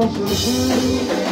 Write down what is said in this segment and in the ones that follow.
Oh,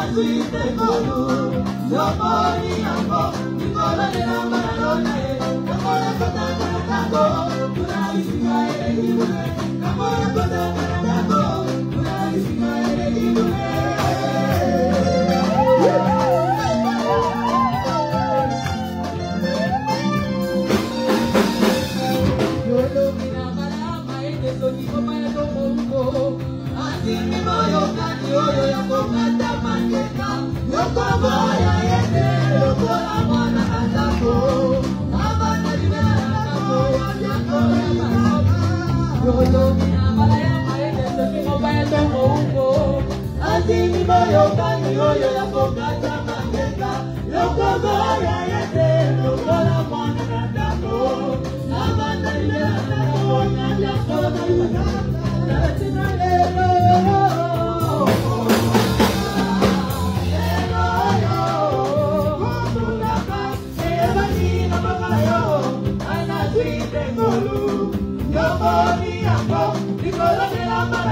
ajite kolu Yoponi yango Nikolo le namba boyokani oyo ya kokata makeka lokoboya yete lokola mwana na ndako abanda libela ndako na lyako na yunaka natina lelo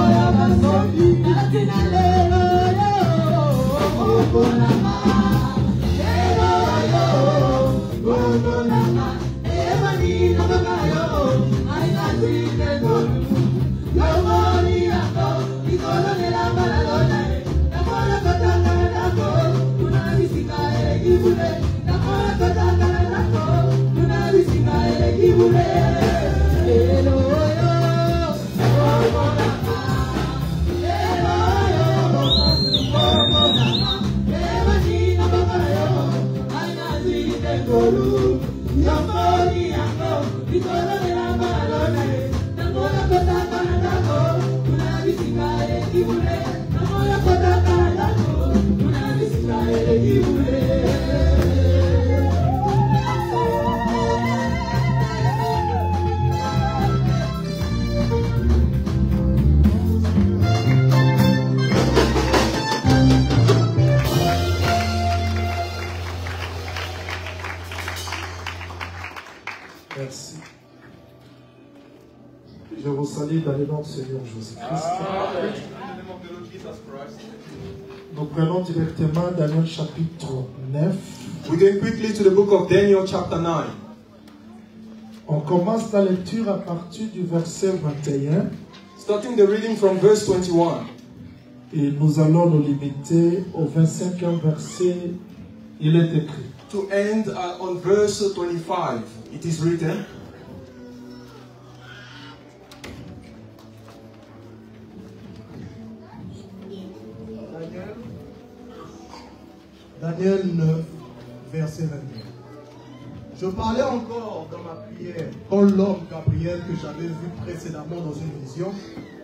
oyo bazoki natina lelo yo. Okopona salue dans le nom du Seigneur Jésus-Christ. Nous prenons directement Daniel chapitre 9. We go quickly to the book of Daniel, chapter 9. On commence la lecture à partir du verset 21 Starting the reading from verse 21. et nous allons nous limiter au 25e verset. Il est écrit. To end uh, on verse 25. It is written. Daniel 9, verset 21. Je parlais encore dans ma prière quand l'homme Gabriel que j'avais vu précédemment dans une vision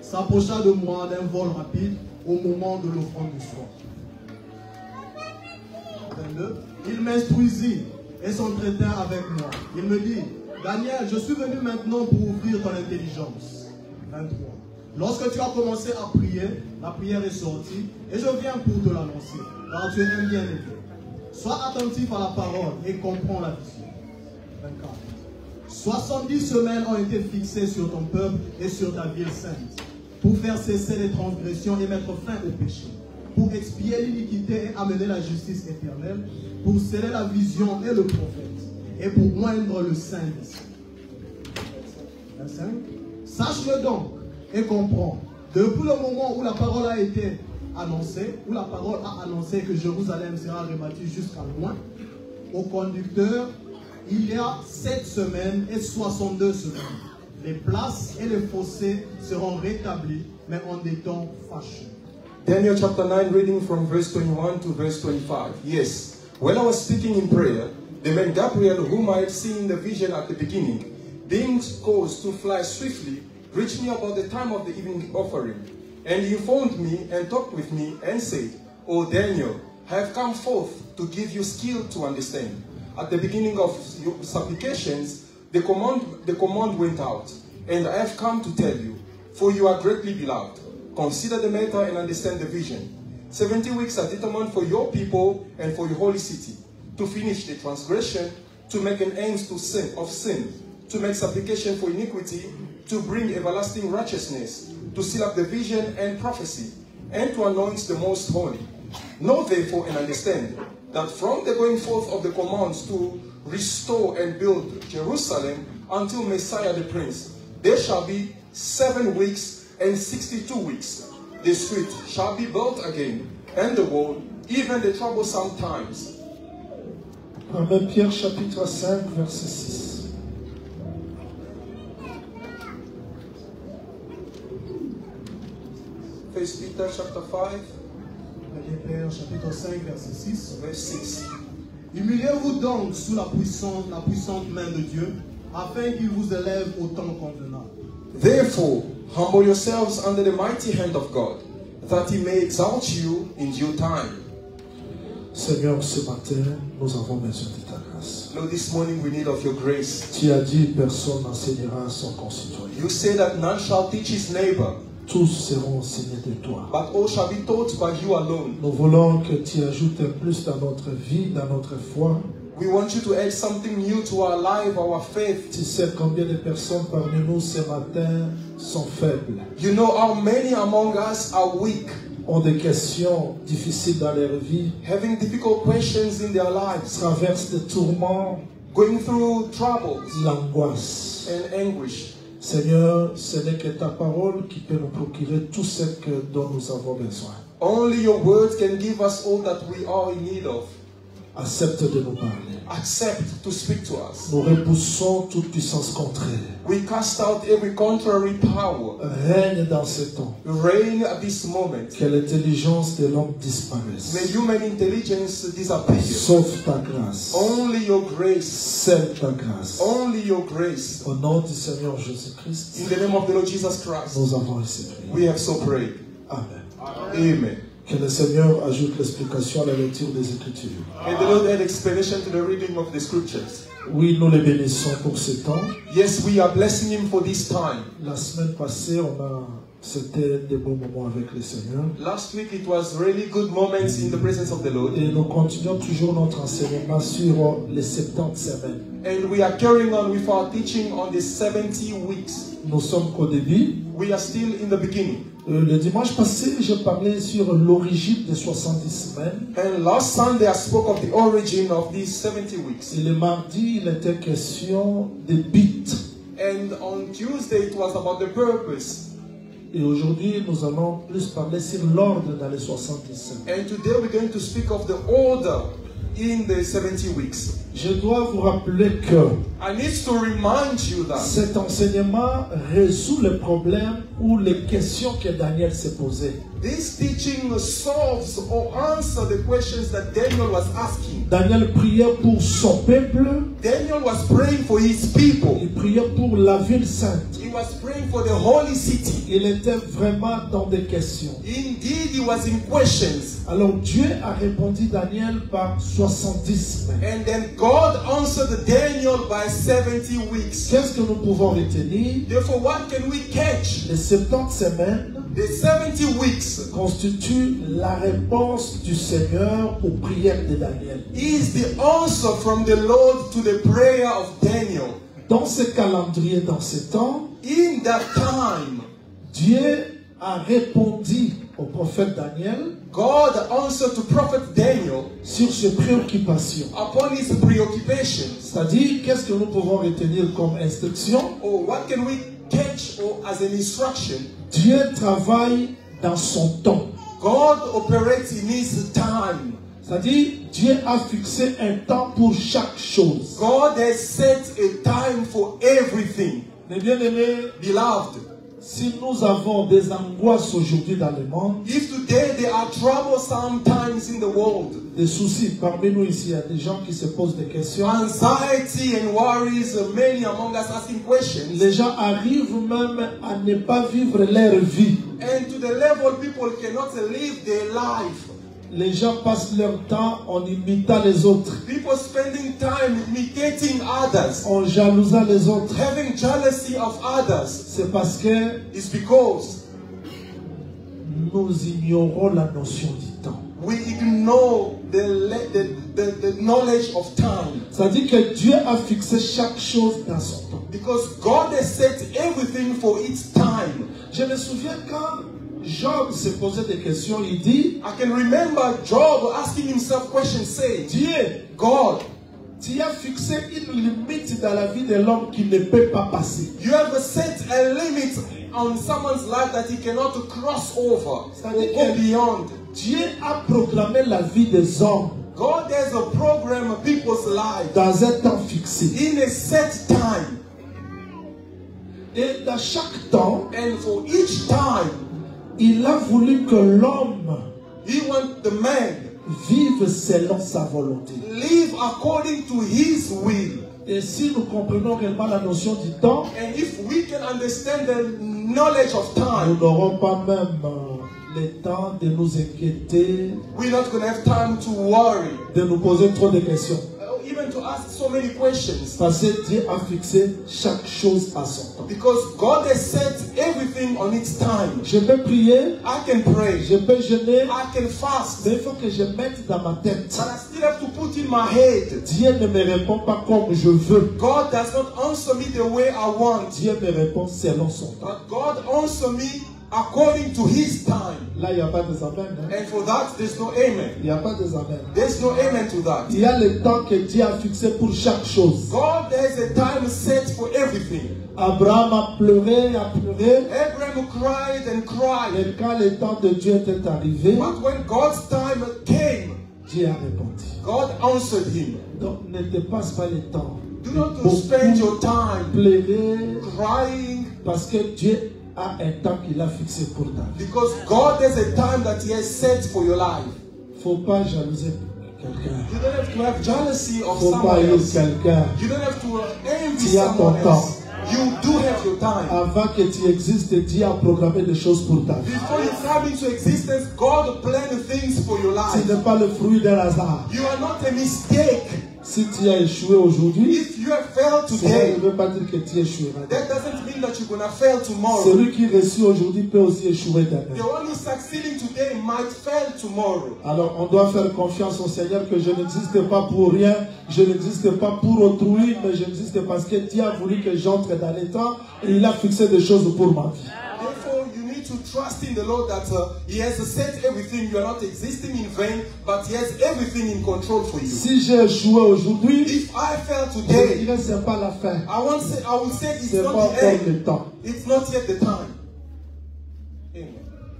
s'approcha de moi d'un vol rapide au moment de l'offrande du soir. 22. Il m'instruisit et s'entretint avec moi. Il me dit, Daniel, je suis venu maintenant pour ouvrir ton intelligence. 23. Lorsque tu as commencé à prier, la prière est sortie et je viens pour te l'annoncer, car tu es un bien-aimé. Sois attentif à la parole et comprends la vision. 24. 70 semaines ont été fixées sur ton peuple et sur ta ville sainte, pour faire cesser les transgressions et mettre fin au péché, pour expier l'iniquité et amener la justice éternelle, pour sceller la vision et le prophète, et pour moindre le saint des cieux. 25. Sache-le donc et comprends. Depuis le moment où la parole a été annoncée, où la parole a annoncé que Jérusalem sera rebâtie jusqu'à loin, au conducteur, il y a 7 semaines et 62 semaines. Les places et les fossés seront rétablis, mais en des temps fâcheux. Daniel chapter 9, reading from verse 21 to verse 25. Yes, when I was speaking in prayer, the man Gabriel, whom I had seen in the vision at the beginning, being caused to fly swiftly, reached me about the time of the evening offering. And he informed me and talked with me and said, O Daniel, I have come forth to give you skill to understand. At the beginning of your supplications, the command, the command went out, and I have come to tell you, for you are greatly beloved. Consider the matter and understand the vision. Seventy weeks are determined for your people and for your holy city, to finish the transgression, to make an end to sin of sin, to make supplication for iniquity, to bring everlasting righteousness, to seal up the vision and prophecy, and to anoint the most holy. Know therefore and understand that from the going forth of the commands to restore and build Jerusalem until Messiah the Prince, there shall be seven weeks and sixty-two weeks. The street shall be built again, and the wall, even the troublesome times. 1 Pierre chapitre 5 verset 6. First Peter chapter 5, 1 Pierre chapitre 5, verset 6. verse 6. Humiliez-vous donc sous la puissante, la puissante main de Dieu, afin qu'il vous élève au temps convenable. Therefore, humble yourselves under the mighty hand of God, that he may exalt you in due time. Seigneur, ce matin, nous avons besoin de ta grâce. Lord, this morning we need of your grace. Tu as dit, personne n'enseignera à son concitoyen. You say that none shall teach his neighbor, Tous seront enseignés de toi. but all shall be taught by you alone. Nous voulons que tu ajoutes un plus dans notre vie, dans notre foi. We want you to add something new to our life, our faith. Tu sais combien de personnes parmi nous ce matin sont faibles, You know how many among us are weak, ont des questions difficiles dans leur vie, having difficult questions in their lives, traversent des tourments, going through troubles l'angoisse. and anguish. Seigneur, ce n'est que ta parole qui peut nous procurer tout ce que, dont nous avons besoin. Only your word can give us all that we are in need of. Accepte de nous parler. Accept to speak to us. Nous repoussons toute puissance contraire. We cast out every contrary power. Règne dans ce temps. Reign at this moment. Que l'intelligence de l'homme disparaisse. May human intelligence disappear. Sauf ta grâce. Only your grace. Seule ta grâce. Only your grace. Au nom du Seigneur Jésus-Christ, In the name of the Lord Jesus Christ, nous avons we have so prayed. Amen. Amen. Que le Seigneur ajoute l'explication à la lecture des Écritures. And the Lord add explanation to the reading of the scriptures. Oui, nous les bénissons pour ce temps. Yes, we are blessing Him for this time. La semaine passée, on a C'était des bons moments avec le Seigneur. Last week it was really good moments in the presence of the Lord. Et nous continuons toujours notre enseignement sur les 70 semaines. And we are carrying on with our teaching on the 70 weeks. Nous sommes qu'au début. We are still in the beginning. Euh, le dimanche passé, je parlais sur l'origine des 70 semaines. And last Sunday I spoke of the origin of these 70 weeks. Et le mardi, il était question des bits. And on Tuesday it was about the purpose. Et aujourd'hui, nous allons plus parler sur l'ordre dans les 70 semaines. And today we're going to speak of the order in the 70 weeks. Je dois vous rappeler que I need to remind you that cet enseignement résout les problèmes ou les questions que Daniel s'est posées. This teaching solves or answers the questions that Daniel was asking. Daniel priait pour son peuple, Daniel was praying for his people. il priait pour la ville sainte. He was praying for the holy city. Il était vraiment dans des questions. Indeed, he was in questions. Alors Dieu a répondu Daniel par 70 semaines. And then God answered Daniel by 70 weeks. Qu'est-ce que nous pouvons retenir? Therefore, what can we catch? Les 70 semaines The 70 weeks constituent la réponse du Seigneur aux prières de Daniel. is the answer from the Lord to the prayer of Daniel. Dans ce calendrier, dans ce temps, In that time, Dieu a répondu au prophète Daniel God answered to prophet Daniel sur ses préoccupations. upon his preoccupations. C'est-à-dire, qu'est-ce que nous pouvons retenir comme instruction? Or what can we catch or as an instruction? Dieu travaille dans son temps. God operates in his time. C'est-à-dire, Dieu a fixé un temps pour chaque chose. God has set a time for everything. Mes bien-aimés, Beloved, si nous avons des angoisses aujourd'hui dans le monde, if today there are troublesome times in the world, des soucis, parmi nous ici, il y a des gens qui se posent des questions. anxiety and worries, uh, many among us asking questions, Les gens arrivent même à ne pas vivre leur vie. and to the level people cannot live their life. Les gens passent leur temps en imitant les autres, People spending time imitating others, en jalousant les autres. having jealousy of others, C'est parce que is because nous ignorons la notion du temps. we ignore the, the, the, the knowledge of time. C'est-à-dire que Dieu a fixé chaque chose dans son temps. Because God has set everything for its time. Je me souviens quand Job se posait des questions, il dit, I can remember Job asking himself questions saying, Dieu, God, tu as fixé une limite dans la vie de l'homme qui ne peut pas passer. you have set a limit on someone's life that he cannot cross over or C'est-à-dire go beyond. Dieu a programmé la vie des hommes God has a program of people's lives dans un temps fixé. in a set time. Et dans chaque temps, And for each time, il a voulu que l'homme vive selon sa volonté. live according to his will. Et si nous comprenons réellement la notion du temps, And if we can understand the knowledge of nous time, n'aurons pas même euh, le temps de nous inquiéter, we're not going to have time to worry, de nous poser trop de questions. Or even to ask so many questions. Parce que Dieu a fixé chaque chose à son temps. Because God has set everything on its time. Je peux prier, I can pray, je peux jeûner, I can fast, mais il faut que je mette dans ma tête. but I still have to put in my head. Dieu ne me répond pas comme je veux. God does not answer me the way I want, Dieu me répond selon son temps. but God answers me according to His time. Là, il n'y a pas des amen. hein. And for that, there's no amen. Il n'y a pas des amen. There's no amen to that. Il y a le temps que Dieu a fixé pour chaque chose. God has a time set for everything. Abraham a pleuré, a pleuré. Abraham cried and cried, Et quand le temps de Dieu était arrivé, but when God's time came, Dieu a répondu. God answered him. Donc ne te passe pas le temps. Do not spend your time pleurer crying parce que Dieu a un temps qu'il a fixé pour ta vie. because God has a time that He has set for your life. Faut pas jalouser quelqu'un. You don't have to have jealousy of Faut pas someone haïr else. quelqu'un. You don't have to envy Tu as ton someone temps. else. You do have your time. Avant que tu existes, Dieu a programmé des choses pour ta vie. Before you come into existence, God planned things for your life. n'es pas le fruit d'un hasard. You are not a mistake. Si tu as échoué aujourd'hui, cela ne veut pas dire que tu échoueras. that doesn't mean mean that you're gonna fail tomorrow. Celui qui réussit aujourd'hui peut aussi échouer The demain. one who's succeeding today might fail tomorrow. Alors on doit faire confiance au Seigneur que je n'existe pas pour rien, je n'existe pas pour autrui, mais j'existe parce que Dieu a voulu que j'entre dans les temps et il a fixé des choses pour ma vie. Therefore, you need to trust in the Lord that uh, He has set everything. You are not existing in vain, but He has everything in control for you. Si j'ai échoué aujourd'hui, If I fail today, c'est pas la fin, I won't say. I will say it's pas not encore the end. le temps. It's not yet the time.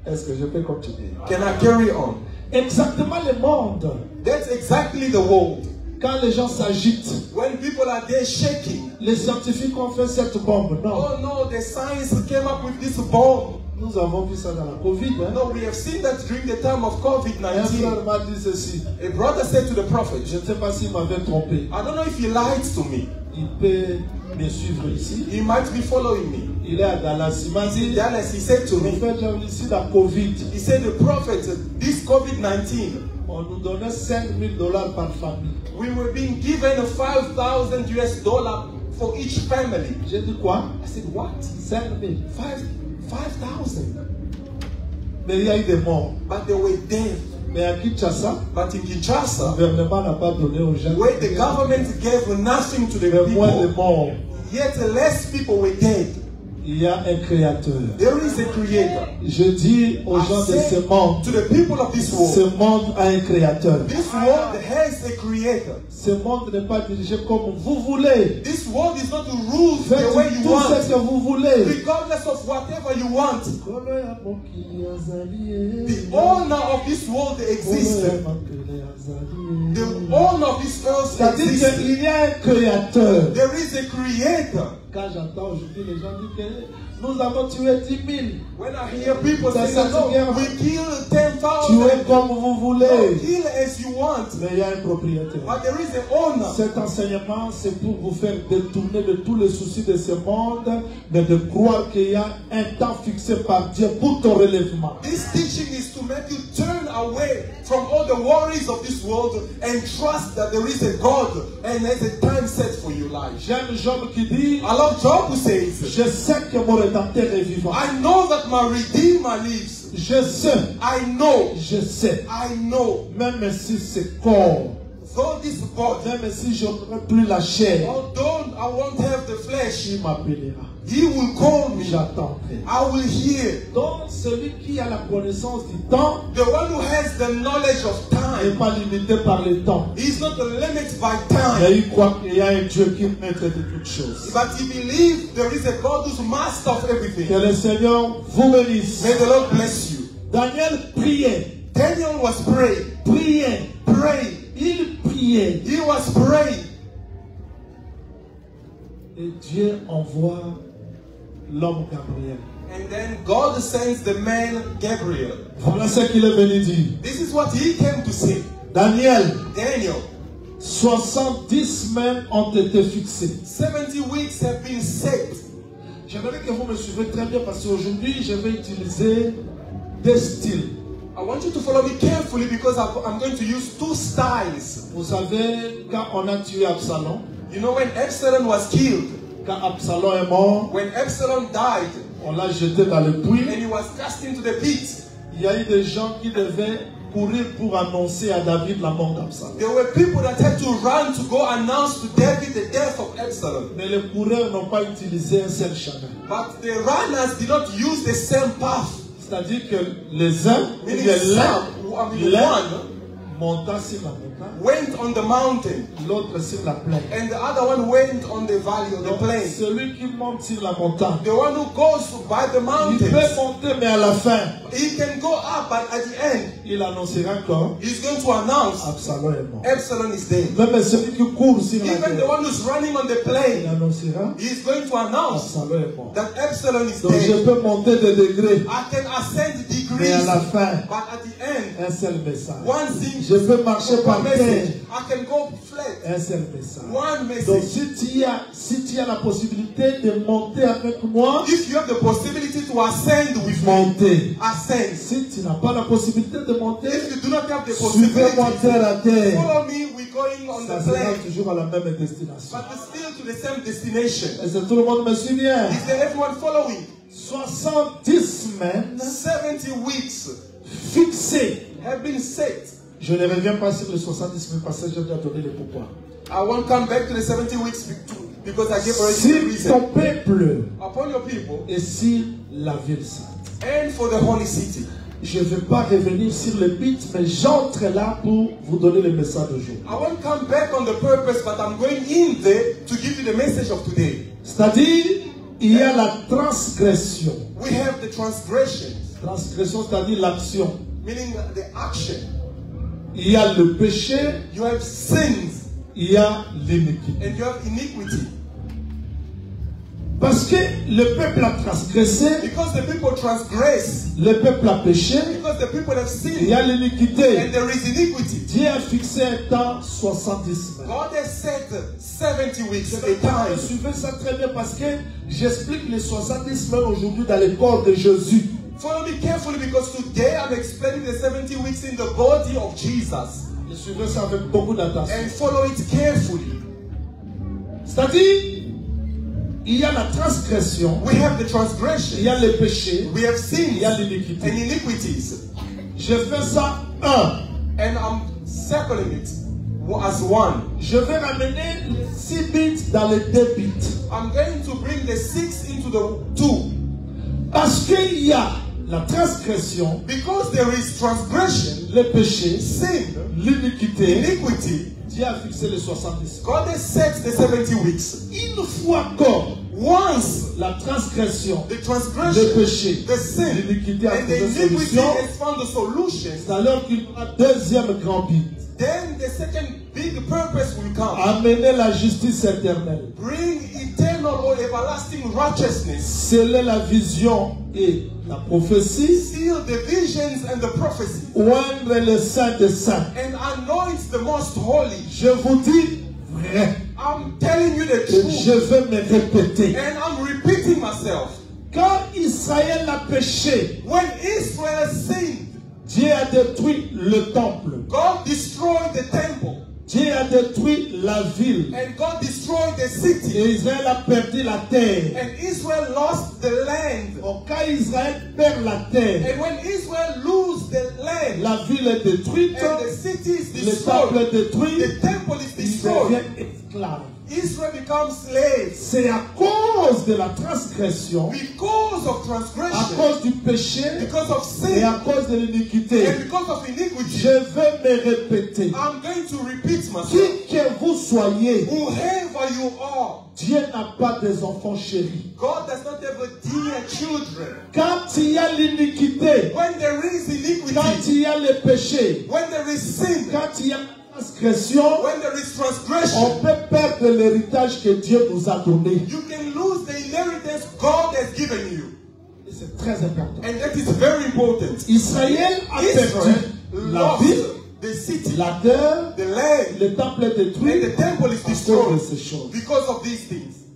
Est-ce que je peux continuer Can I carry on? Exactement le monde. That's exactly the world. Quand les gens s'agitent, When people are there shaking, les scientifiques ont fait cette bombe. Non, oh no, the science came up with this bomb. Nous avons vu ça dans la Covid. hein. No, we have seen that during the time of Un COVID frère 19. m'a dit ceci. A brother said to the prophet, Je ne sais pas s'il m'avait trompé. I don't know if he lied to me. Il peut me suivre ici. He might be following me. Il est à Dallas. Il m'a dit, Dallas, he said to me, ici la Covid. he said, the prophet, this COVID 19, On nous donnait 5 000 dollars par famille. we were being given a 5,000 US dollar for each family. J'ai dit quoi? I said, what? 5 000. Five, 5,000. Mais il y a eu des morts. But they were dead. Mais à Kinshasa, But in Kinshasa, gouvernement n'a pas donné aux gens. where the government gave nothing to the moins de people, morts. yet less people were dead. Il y a un créateur. There is a creator. Je dis aux gens de ce monde, to the people of this ce monde a un créateur. this world has a creator. Ce monde n'est pas dirigé comme vous voulez. This world is not ruled the way you tout ce que vous voulez. regardless of whatever you want. The owner of this world exists. The owner of this earth C'est-à-dire exists. qu'il y a un créateur. There is a creator. Quand j'entends aujourd'hui les gens dire que nous avons tué 10 000, When I hear people say, no, we kill tuez 10,000. comme vous No, voulez. kill as you want. Mais il y a un propriétaire. But there is an owner. Cet enseignement, c'est pour vous faire détourner de tous les soucis de ce monde, mais de croire qu'il y a un temps fixé par Dieu pour ton relèvement. This teaching is to make you turn away from all the worries of this world and trust that there is a God and there's a time set for your life. J'aime Job qui dit, I Job who says, je sais que mon rédempteur est vivant. I know that my Redeemer lives. Je sais, I know, je sais, I know. même si c'est corps, Though this body, même si je n'aurai plus la chair, although I won't have the flesh, il m'appellera. He will call me. J'attendrai. I will hear. Donc, celui qui a la connaissance du temps The one who has the knowledge of n'est time pas limité par le temps. is not limited by time. il croit qu'il y a un Dieu qui maître de toutes choses. But he believes there is a God who's master of Que everything. le Seigneur vous bénisse. May the Lord bless you. Daniel priait, Daniel was praying, priait, praying. il priait. He was praying. Et Dieu envoie l'homme Gabriel. And then God sends the man Gabriel. Voilà ce qu'il est venu dire. This is what he came to say. Daniel, Daniel, 70 semaines ont été fixées. 70 weeks have been set. J'aimerais que vous me suivez très bien parce qu'aujourd'hui, je vais utiliser des styles. I want you to follow me carefully because I'm going to use two styles. Vous savez, quand on a tué Absalom, You know, when Absalom was killed, quand Absalom est mort, when Absalom died on l'a jeté dans le puits. and he was cast into the pit, Il y a eu des gens qui devaient courir pour annoncer à David la mort d'Absalom. there were people that had to run to go announce to David the death of Absalom. Mais les coureurs n'ont pas utilisé un seul chemin. But the runners did not use the same path. C'est-à-dire que les uns, some, l'un, Went on the mountain l'autre sur la plaine. and the other one went on the valley or the plain. celui qui monte sur la montagne, The one who goes by the il mountains, peut monter, mais à la fin, he can go up, but at the end, il annoncera encore he's going to announce Absalom est mort. Absalom is dead. Même celui qui court sur la Even the one who's running on the il plain, annoncera he's going to announce Absalom est mort. that Absalom is Donc je peux monter de degrés, I can ascend mais à degrees, la fin, but at the end, un seul message. one thing, Je peux marcher par terre, un seul message. Donc si tu as, si tu as la possibilité de monter avec moi, If you have the possibility to ascend with me, monter. ascend. Si tu n'as pas la possibilité de monter, If you do not have the possibility, terre à terre. follow me. We going on ça the sera plane, toujours à la même destination. but it's still to the same destination. Est-ce que tout le monde me suit bien? Is there everyone following? 70 semaines 70 weeks fixées. have been set. Je ne reviens pas sur les 70 semaines parce que j'ai déjà donné le pourquoi. I won't come back to the 70 weeks because I gave already the Si ton reason. peuple Upon your people et si la ville sainte. and for the holy city. Je ne vais pas revenir sur le but, mais j'entre là pour vous donner le message d'aujourd'hui. I won't come back on the purpose, but I'm going in there to give you the message of today. C'est-à-dire, il y a la transgression. We have the transgressions, Transgression, c'est-à-dire l'action. meaning the action. Il y a le péché, You have sins il y a l'iniquité. and you have iniquity. Parce que le peuple a transgressé, Because the people transgress, le peuple a péché, because the people have il y sinned, a and l'iniquité. there is iniquity. Dieu a fixé un temps 70 semaines. God has set 70 weeks, pas time. suivre ça très bien parce que j'explique les 70 semaines aujourd'hui dans le corps de Jésus. Follow me carefully because today I'm explaining the 70 weeks in the body of Jesus. Je suivrai ça avec beaucoup d'attention. And follow it carefully. C'est-à-dire, il y a la transgression, We have the il transgression, y a le péché, we have il y a l'iniquité. and iniquities. Je fais ça un. And I'm circling it as one. Je vais ramener 6 bits dans 2 bits. I'm going to bring the six into the two. Parce qu'il y a la transgression, Because there is transgression, le péché, sin, l'iniquité. iniquity, Dieu a fixé les 70. God has set the 70 weeks. Une fois encore, Once la transgression, the le transgression, péché, the sin, l'iniquité a and the trouvé iniquity solution, has found the solution, c'est alors qu'il y aura deuxième grand but. then the second big purpose will come. Amener la justice éternelle. Bring eternal righteousness. Sceller la vision et la prophétie. Seal the visions and the prophecy. Oindre le saint des saints. And anoint the most holy. Je vous dis vrai. I'm telling you the Et je truth. vais me répéter. And I'm repeating myself. Quand Israël a péché, When Israel sinned, Dieu a détruit le temple. God destroyed the temple. Dieu a détruit la ville. And God destroyed the city. Et Israël a perdu la terre. And Israel lost the land. Donc, quand Israël perd la terre, And when Israel lose the land la ville est détruite, and the city is le temple destroyed, est détruit, the temple is il destroyed, devient esclave. Israel becomes slaves C'est à cause de la transgression, because of à transgression, cause du péché because of et sin, à cause de l'iniquité. and because of iniquity. Je vais me répéter. I'm going to repeat myself. Qui que vous soyez, Whoever you are, Dieu n'a pas des enfants chéris. God does not have dear children. Quand il y a l'iniquité, When there is quand iniquity, il y a le péché, when there is sin, quand il y a transgression, when there is on transgression, peut perdre l'héritage que Dieu nous a donné. you can lose the inheritance God has given you. Et C'est très important. And that is very important. Israël a perdu Israel la ville, the city, la terre, the land, le temple est détruit and the temple is destroyed because of these things.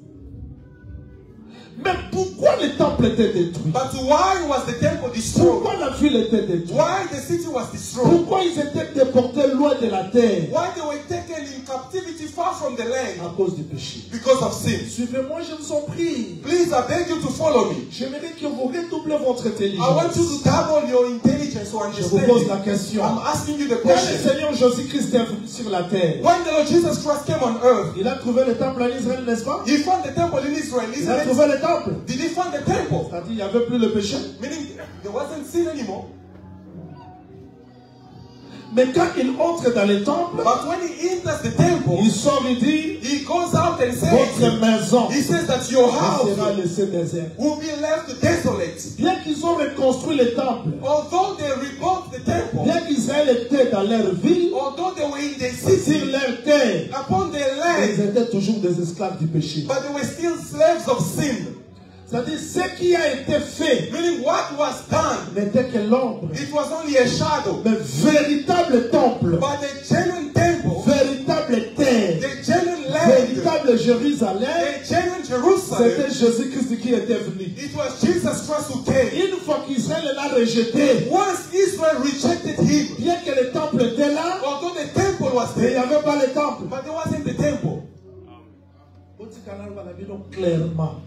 Mais pourquoi le temple était détruit? But why was the temple destroyed? Pourquoi la ville était détruite? Why the city was destroyed? Pourquoi ils étaient déportés loin de la terre? Why they were taken in captivity far from the land? À cause du péché. Because of sin. Suivez-moi, je vous en prie. Please, I beg you to follow me. J'aimerais que vous redoublez votre I want you intelligence. to double your intelligence or Je vous pose la question. I'm asking you the Quand le question. Seigneur Jésus-Christ est venu sur la terre, When the Lord Jesus Christ came on earth, il a trouvé le temple en Israël, n'est-ce pas? he found the temple in Israel, Il isn't a it? trouvé le temple. Did he find the temple? C'est-à-dire qu'il n'y avait plus le péché. Meaning there wasn't sin anymore. Mais quand il entre dans le temple, But when he enters the temple, il sort et dit, he goes out and votre says, maison he says that your sera house laissée déserte. will be left desolate. Bien qu'ils ont reconstruit le temple, Although they rebuilt the temple, bien qu'Israël était dans leur ville, although they were in the sur city, leur terre, upon their ils land, étaient toujours des esclaves du péché. but they were still slaves of sin. C'est-à-dire, ce qui a été fait Meaning what was done, n'était que l'ombre. it was only a shadow. Mais véritable temple, But the genuine temple, véritable terre, the genuine land, véritable Jérusalem, the genuine Jerusalem, c'était Jésus-Christ qui était venu. it was Jesus Christ who came. Une fois qu'Israël l'a rejeté, Once Israel rejected him, bien que le temple était là, although the temple was Mais il n'y there, avait pas le temple. but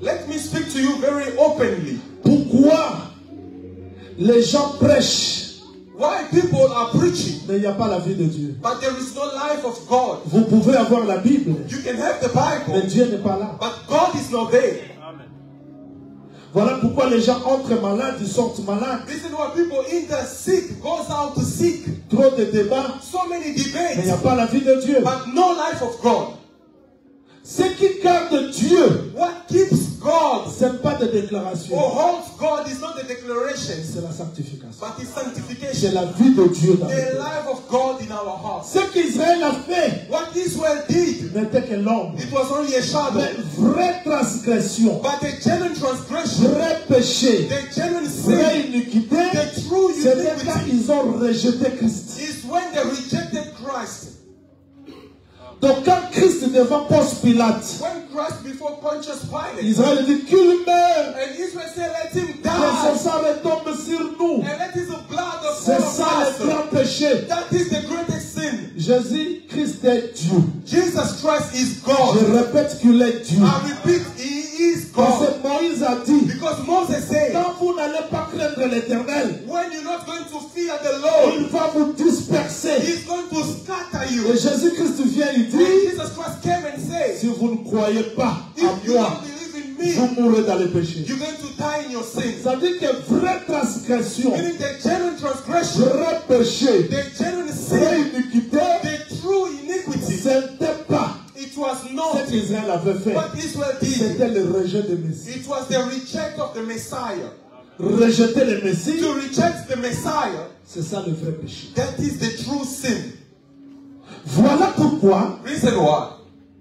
Let me speak to you very openly. Pourquoi les gens prêchent, Why people are preaching, mais il n'y a pas la vie de Dieu but there is no life of God. Vous pouvez avoir la Bible, You can have the mais Bible, Dieu n'est pas là. but God is not there. Voilà pourquoi les gens entrent malades, ils sortent malades. This is why people enter sick, goes out to sick. Trop de débats, So many mais il n'y a debates, pas la vie de Dieu. but no life of God. Ce qui garde Dieu, What keeps God ce n'est pas de déclaration, or holds God is not the declarations, c'est la sanctification. but it's C'est la vie de Dieu dans The life of God in our hearts. Ce qu'Israël a fait What Israel did, n'était que l'ombre. it was only a shadow, Mais vraie transgression, but the genuine transgression, vrai péché, the genuine vraie iniquité, the true c'était quand ils ont rejeté Christ. is when they rejected Christ. Donc quand Christ devant Ponce Pilate, When Christ before Pontius Pilate, Israël dit qu'il meurt, and Israel said, Let him que son die, sang retombe sur nous. C'est ça le grand péché. That is the greatest sin. Jésus Christ est Dieu. Jesus Christ is Je God. répète qu'il est Dieu. I repeat, He is Parce God. que Moïse a dit, Because Moses said, quand vous n'allez pas craindre l'éternel, When you're not going to fear the il Lord, va vous disperser. He's going to scatter you. Et Jésus-Christ vient et When dit, Jesus Christ came and said, si vous ne croyez pas à moi, vous mourrez dans le péché. you're going to die in your sins. Ça dit que vraie transgression, vrai péché, vraie sin, iniquité, the true iniquity, ce n'était pas it was ce qu'Israël avait fait. what Israel did. C'était le rejet de Messie. It was the reject of the Messiah. Rejeter le Messie, To reject the Messiah, c'est ça le vrai péché. that is the true sin. Voilà pourquoi Reason why.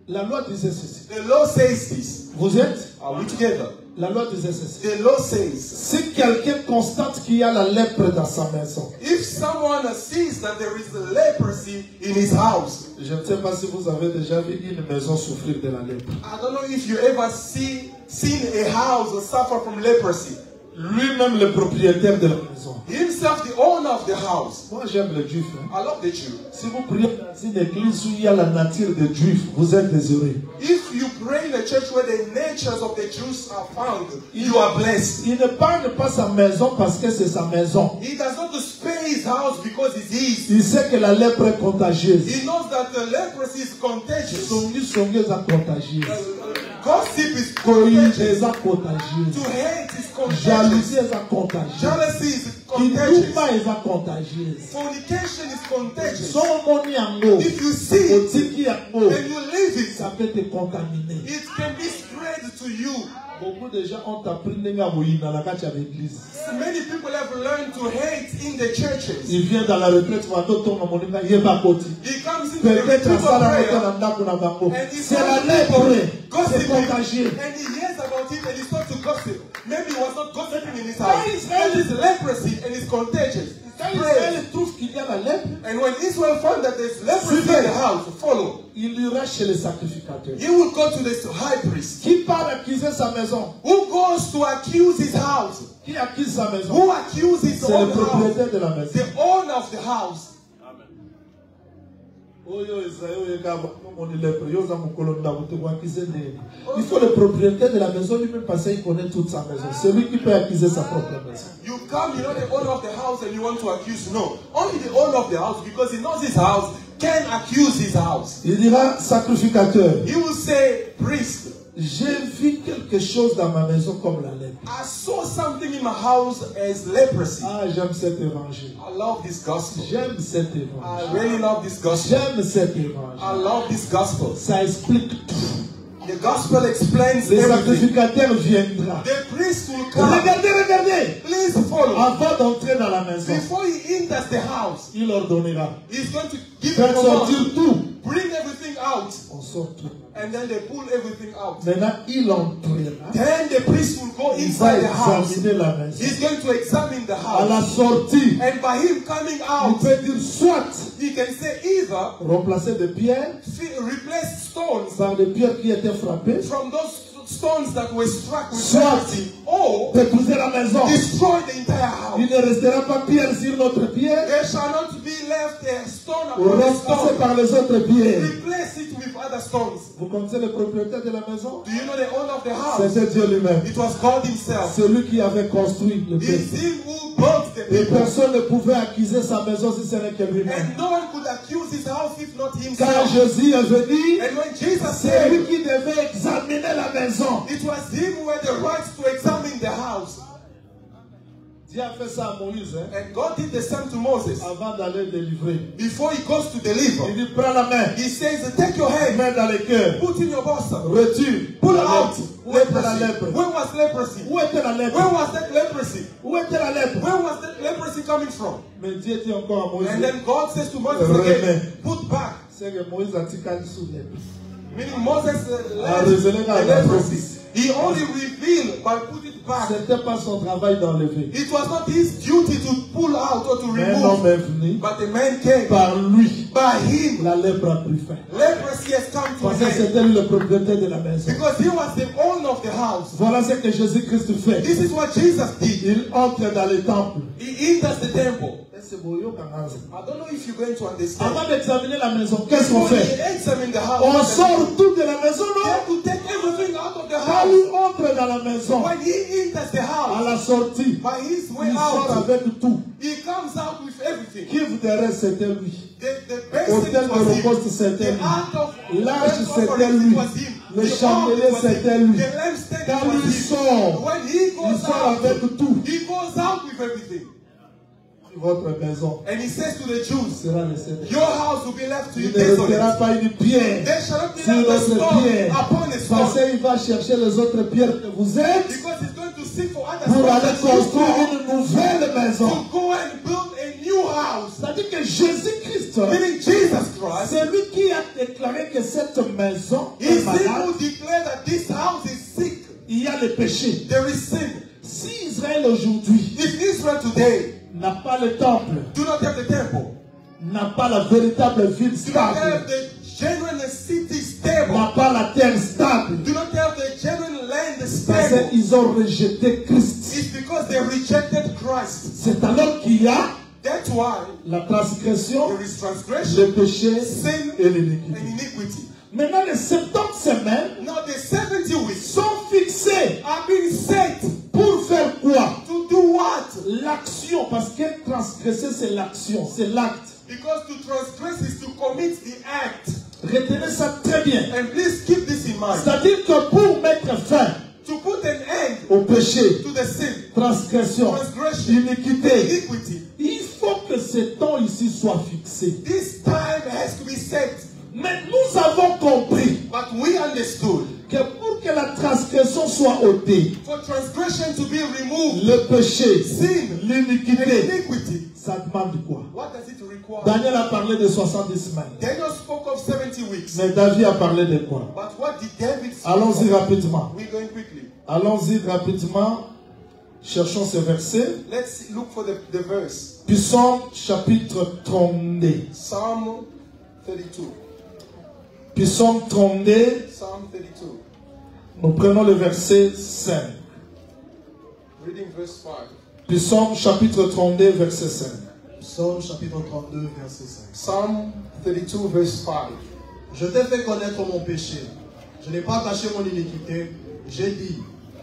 la loi disait ceci. The law says this. Vous êtes Are we together? La loi disait ceci. The law says Si quelqu'un constate qu'il y a la lèpre dans sa maison, if someone sees that there is a leprosy in his house, je ne sais pas si vous avez déjà vu une maison souffrir de la lèpre. I don't know if you ever see seen a house suffer from leprosy. Lui-même le propriétaire de la maison. Himself, the owner of the house. Moi j'aime le juif. hein. I love the Jew. Si vous priez dans une église où il y a la nature des juifs, vous êtes désiré. If you pray in a church where the natures of the Jews are found, you are blessed. Il ne parle pas sa maison parce que c'est sa maison. He does not spare his house because it's his. Il sait que la lèpre est contagieuse. He knows that the leprosy is contagious. Songi songi eza contagieuse. Gossip is contagious. To hate is Jalousie contagious. eza contagieuse. Jealousy is contagious. Kiduma eza contagieuse. Fornication is contagious. So omoni yango, If you see it otiki yango, and you leave it, ça peut te contaminer. it can be spread to you. Beaucoup de gens ont appris ndenge ya boyina na kati ya l'église. Many people have learned to hate in the churches. Il vient dans la retraite, watotonga moninga yeba koti. He comes into the Peut-être people asala moto prayer na ndako na bango. C'est la lèpre. C'est contagieux. and he gossiping in his house. That is leprosy and it's contagious. Quand Israël trouve qu'il y a la lèpre, And when Israel found that there's leprosy in the house, follow. il ira chez le sacrificateur. He will go to the high priest. Qui part accuser sa maison Who goes to accuse his house? Qui accuse sa maison Who accuses his C'est le propriétaire de la maison. The owner of the house. Il faut le propriétaire de la maison lui-même parce qu'il connaît toute sa maison. C'est lui qui peut accuser sa propre maison. You come, you know the owner of the house, and you want to accuse. No, only the owner of the house, because he knows his house, can accuse his house. Il dira sacrificateur. He will say, priest, J'ai vu quelque chose dans ma maison comme la lèpre. I saw something in my house as leprosy. Ah, j'aime cet évangile. I love this gospel. J'aime cet I évangile. really love this gospel. J'aime cet I évangile. love this gospel. Ça explique tout. The gospel explains Le sacrificateur viendra. The priest will come. Regardez, regardez. Please follow. Avant d'entrer dans la maison, Before he enters the house, il ordonnera. he's going to give Faire sortir tout. Bring everything out. On sort tout. And then they pull everything out. Maintenant, il entrera. Then the priest will go inside the house. la maison. He's going to examine the À la house. sortie, And by him coming il out, peut dire soit he can say either remplacer des pierres replace stones par des pierres qui étaient frappées, from those stones that were struck with Soit. leprosy, or Détruisez la maison. destroy the entire house. Il ne restera pas pierre sur notre pierre. There shall not be left a stone upon a stone. par les autres pierres. Replace it with other stones. Vous connaissez le propriétaire de la maison? Do you know the owner of the house? C'était Dieu lui-même. It was God Himself. Celui qui avait construit le who built the Et personne ne pouvait accuser sa maison si ce n'est que lui-même. And no one could accuse his house if not himself. Jésus est venu, And when Jesus lui said, qui devait examiner la maison. It was him who had the right to examine the house. Dieu a fait ça à Moïse hein, And God did the same to Moses. avant d'aller délivrer. Before he goes to Il deliver, dit prends la main, he says, Take your hand, mets dans le cœur, put in your bosom, retire, pull out. Où était la lèpre Where was leprosy? Où était la lèpre Where was that leprosy? Où était la lèpre Where was that leprosy coming from? Mais Dieu dit encore à Moïse, And then God says to Moses again, Put back. c'est que Moïse a tiré sous lèpre. Meaning Moses uh, Ah, left désolé, the non, leprosy. non. He only revealed by put it back. C'était pas son travail d'enlever. It was not his duty to pull out or to Mais un homme remove. est venu, But the man came. par lui, By him, la lèpre a pris fin. leprosy has come to Parce que c'était le propriétaire de la maison. Because he was the owner of the house. Voilà ce que Jésus-Christ fait. This is what Jesus did. Il entre dans le temple. He enters the temple. C'est beau, yo, quand même. I don't know if you're going to understand. Avant d'examiner la maison, qu'est-ce qu'on fait? On sort tout de la maison, non had to take everything out of the Quand house. Dans la maison, When he enters the à house, la sortie, by his way il sort out, avec tout. he comes out with everything. Qui vous dirait c'était lui Hôtel de repos, c'était lui. L'arche, c'était. Le chandelier, c'était lui. Quand il sort, When he il goes sort out, avec tout. he goes out with everything. Votre maison And he says to the Jews, sera laissée. Your house will be left to you Il ne desolate. pas une pierre There shall not be sur notre pierre. upon a Parce stone. qu'il va chercher les autres pierres que vous êtes Because he's going to seek for other pour aller construire une nouvelle maison. to go and build a new house. C'est-à-dire que Jésus-Christ, c'est lui qui a déclaré que cette maison is est malade. who declared that this house is sick? Il y a le péché. There is sin. Si Israël aujourd'hui If Israel today n'a pas le temple, do not have the temple, n'a pas la véritable ville stable, the genuine city stable, n'a pas la terre stable, do not have the genuine land parce qu'ils ont rejeté Christ. it's because they rejected Christ. C'est alors qu'il y a That's why la transgression, there is transgression le péché Sin et l'iniquité. Maintenant, les 70 semaines Now the 70 weeks sont fixées are being set pour faire quoi? to do what? L'action, parce que transgresser, c'est l'action, c'est l'acte. Because to transgress is to commit the act. Retenez ça très bien. And please keep this in mind. C'est-à-dire que pour mettre fin To put an end au péché, to the sin, transgression, transgression, iniquité, iniquity, il faut que ce temps ici soit fixé. this time has to be set. Mais nous avons compris But we understood que pour que la transgression soit ôtée, for transgression to be removed, le péché, sin, l'iniquité, ça demande quoi? what does it require? Daniel a parlé de 70 semaines. Daniel spoke of 70 weeks. Mais David a parlé de quoi? But what did David Allons-y rapidement. We're going quickly. Allons-y rapidement. Cherchons ce verset. Let's look for the, the verse. Psaume chapitre 32. Psalm 32. Psaume 32, Psalm 32. nous prenons le verset 5. Reading verse 5. Psaume chapitre 32, verset 5. Psaume chapitre 32, verset 5. Psalm 32, verse 5. Je t'ai fait connaître mon péché. Je n'ai pas caché mon iniquité. J'ai dit,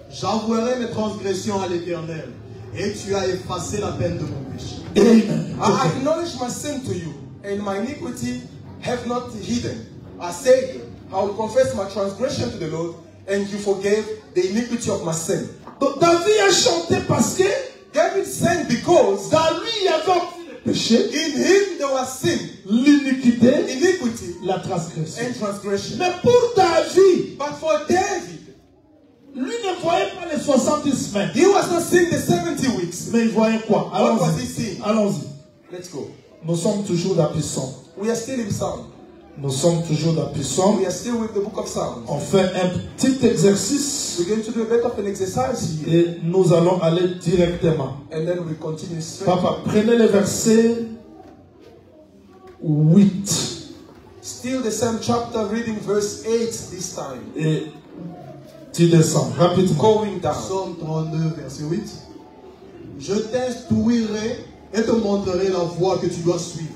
j'avouerai mes transgressions à l'Éternel. Et tu as effacé la peine de mon péché. Amen. I acknowledge my sin to you, and my iniquity have not hidden. I say, I will confess my transgression to the Lord, and you forgave the iniquity of my sin. Donc David a chanté parce que David sang because dans lui il y avait péché, in him there was sin, l'iniquité, iniquity, la transgression. and transgression. Mais pour David, But for David, lui ne voyait pas les 70 semaines. he was not seeing the 70 weeks. Mais il voyait quoi? Allons-y. Allons-y. Let's go. Nous sommes toujours dans Psaume. We are still in Psalm. Nous sommes toujours dans Psaume. We are still with the book of Psalms. On fait un petit exercice We're going to do a bit of an exercise here, et nous allons aller directement. and then we continue straight. Papa, prenez le verset 8 Still the same chapter, reading verse 8 this time. et Tu descends rapidement. going down. Psaume 32, verset 8. Je t'instruirai et te montrerai la voie que tu dois suivre.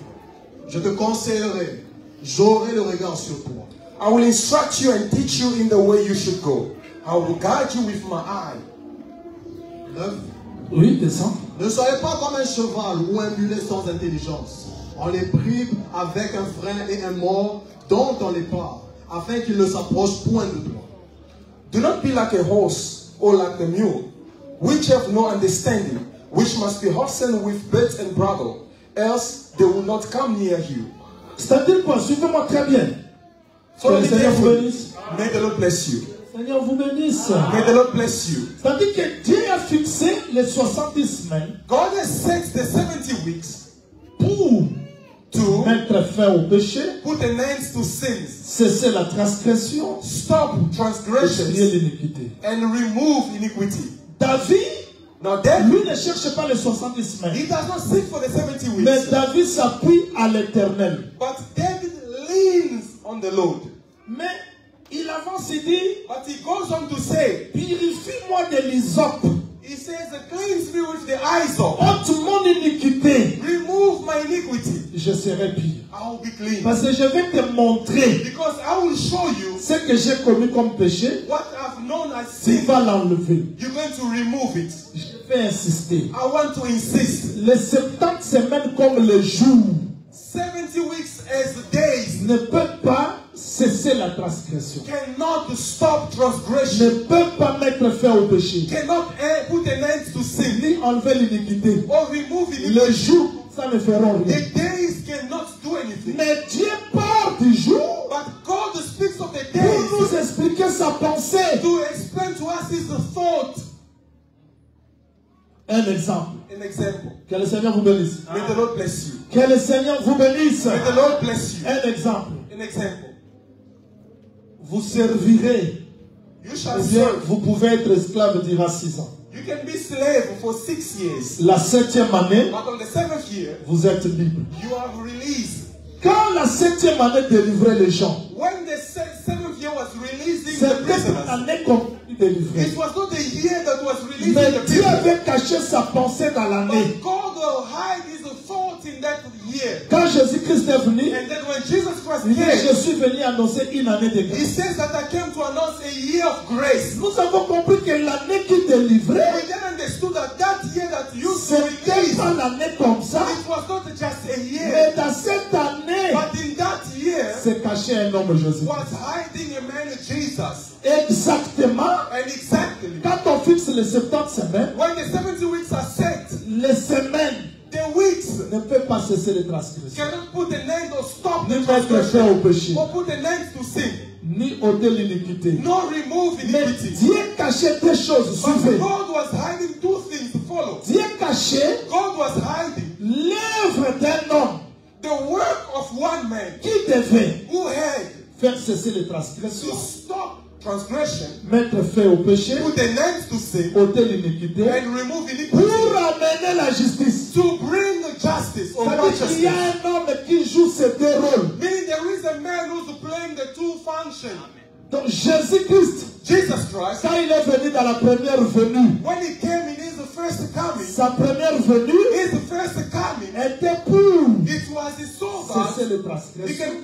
Je te conseillerai. J'aurai le regard sur toi. I will instruct you and teach you in the way you should go. I will guide you with my eye. 9. Oui, descends. Ne soyez pas comme un cheval ou un mulet sans intelligence. On les bribe avec un frein et un mort dont on les part, afin qu'ils ne s'approchent point de toi. Do not be like a horse or like a mule, which have no understanding, which must be hustled with bit and bridle, else they will not come near you. C'est-à-dire quoi? Suivez-moi très bien. Que le Seigneur vous bénisse. May the Lord bless you. Seigneur vous bénisse. May the Lord bless you. C'est-à-dire que Dieu a fixé les 70 semaines God has set the 70 weeks pour to mettre fin au péché, put an end to sins, cesser la transgression stop et transgressions, prier l'iniquité. and remove iniquity. David, Now, David, lui ne cherche pas les 70 semaines. he does not seek for the 70 weeks, Mais David s'appuie à l'éternel. but David leans on the Lord. Mais il avance et dit, But he goes on to say, purifie-moi de l'hysope, he says, cleanse me with the eyes of, ôte mon iniquité, remove my iniquity, je serai pur. I will be clean. Parce que je vais te montrer Because I will show you ce que j'ai commis comme péché, what I've known as tu sin. vas l'enlever. You're going to remove it. Je vais insister. I want to insist. Les 70 semaines comme les jours 70 weeks as days ne peuvent pas cesser la transgression. cannot stop transgression, Ne peuvent pas mettre fin au péché. cannot eh, put an end to sin Ni enlever l'iniquité. or remove Les iniquity. jours, ça ne feront rien. The days cannot do anything. Mais Dieu part du jour But God speaks of the pour days nous expliquer sa pensée. to explain to us his thought. Un exemple. An example. Que le Seigneur vous bénisse. May the Lord bless you. Que le Seigneur vous bénisse. May the Lord bless you. Un exemple. An example. Vous servirez. You shall bien, serve. vous pouvez être esclave durant six ans. You can be slave for six years. La septième année, But on the seventh year, vous êtes libre. you are released. Quand la septième année délivrait les gens, When the se- seventh year was releasing the c'était une prisoners, année qu'on délivrer. it was not the year that was releasing Mais Dieu avait caché sa pensée dans l'année. But God will hide his thought in that year. Quand Jésus-Christ est venu, And then when Jesus Christ il dit Je suis venu annoncer une année de he grâce. says that I came to announce a year of grace. Nous avons compris que l'année qui délivrait, We then understood that that year that you ce n'était pas l'année comme ça, it was not just a year, mais dans cette année, but in that year c'est caché un homme Jésus. was hiding a man Jesus. Exactement, And exactly, quand on fixe les 70 semaines, when the 70 weeks are set, les semaines the weeks ne peuvent pas cesser les transgressions, cannot put an end or stop ni mettre fin au péché, or put an end to sin, ni ôter l'iniquité. nor remove Mais iniquity. Dieu cachait deux choses, But suivez. God was hiding two things to follow. Dieu cachait God was hiding l'œuvre d'un homme the work of one man qui devait who had faire cesser les to transgressions, stop transgression, mettre fin au péché, put an end to sin, ôter l'iniquité, and remove pour amener la justice. to bring justice or C'est-à-dire qu'il y a righteousness. un homme qui joue ces deux rôles. Meaning there is a man who's playing the two functions. Donc Jésus-Christ, Jesus Christ, quand il est venu dans la première venue, when he came in his sa première venue était pour.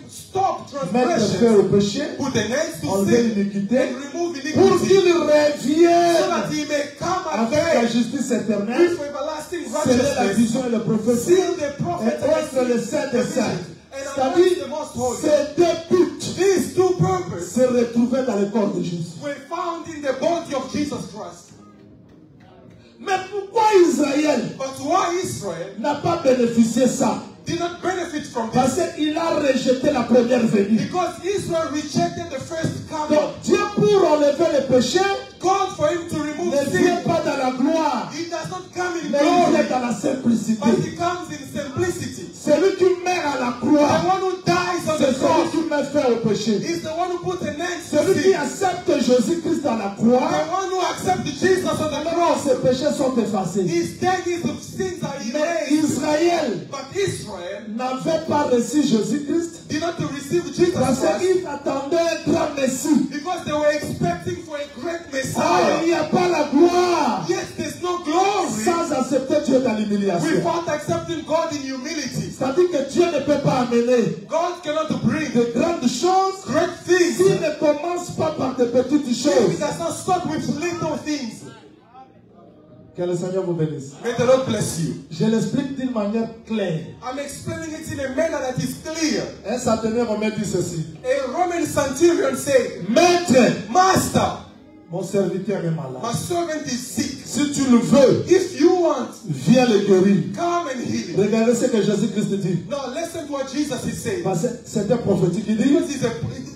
Stop mettre fin au péché, enlever l'iniquité, pour qu'il revienne. Avec la justice éternelle, sceller la vision et le prophétie, et être le saint des saints. C'est-à-dire, ces deux buts se retrouvaient dans le corps de Jésus. Mais pourquoi Israël n'a pas bénéficié ça? did not benefit from Parce qu'il a rejeté la première venue. Because Israel rejected the first coming. Donc Dieu pour enlever le péché God for him to remove ne vient pas dans la gloire, He does not come in mais il vient glory, dans la simplicité. but he comes in simplicity. Celui qui meurt à la The croix, one who dies on the cross celui qui met fin au péché. is the one who put an end to Celui qui sin. accepte Jésus-Christ dans la The croix, one who accepts Jesus on the cross, ses péchés sont effacés. his days of sins are Mais erased. Israël But Israel n'avait pas reçu Jésus-Christ did not receive Jesus parce qu'ils attendaient un grand Messie. because they were expecting for a great Ah, il n'y a pas la gloire. Yes, there's no glory. Sans accepter Dieu dans l'humiliation. Without accepting God in humility. C'est-à-dire que Dieu ne peut pas amener. God cannot bring. De grandes choses. Great things. S'il ne commence pas par de petites choses. He does not start with little things. Que le Seigneur vous bénisse. May the Lord bless you. Je l'explique d'une manière claire. I'm explaining it in a manner that is clear. Un centenaire romain dit ceci. A Roman centurion said, Maître, Master, mon serviteur est my malade. servant is sick. Si tu le veux, If you want, viens le guérir. come and heal him. Regardez ce que Jésus-Christ dit. Now listen to what Jesus is saying. Parce que c'était prophétique. Il dit,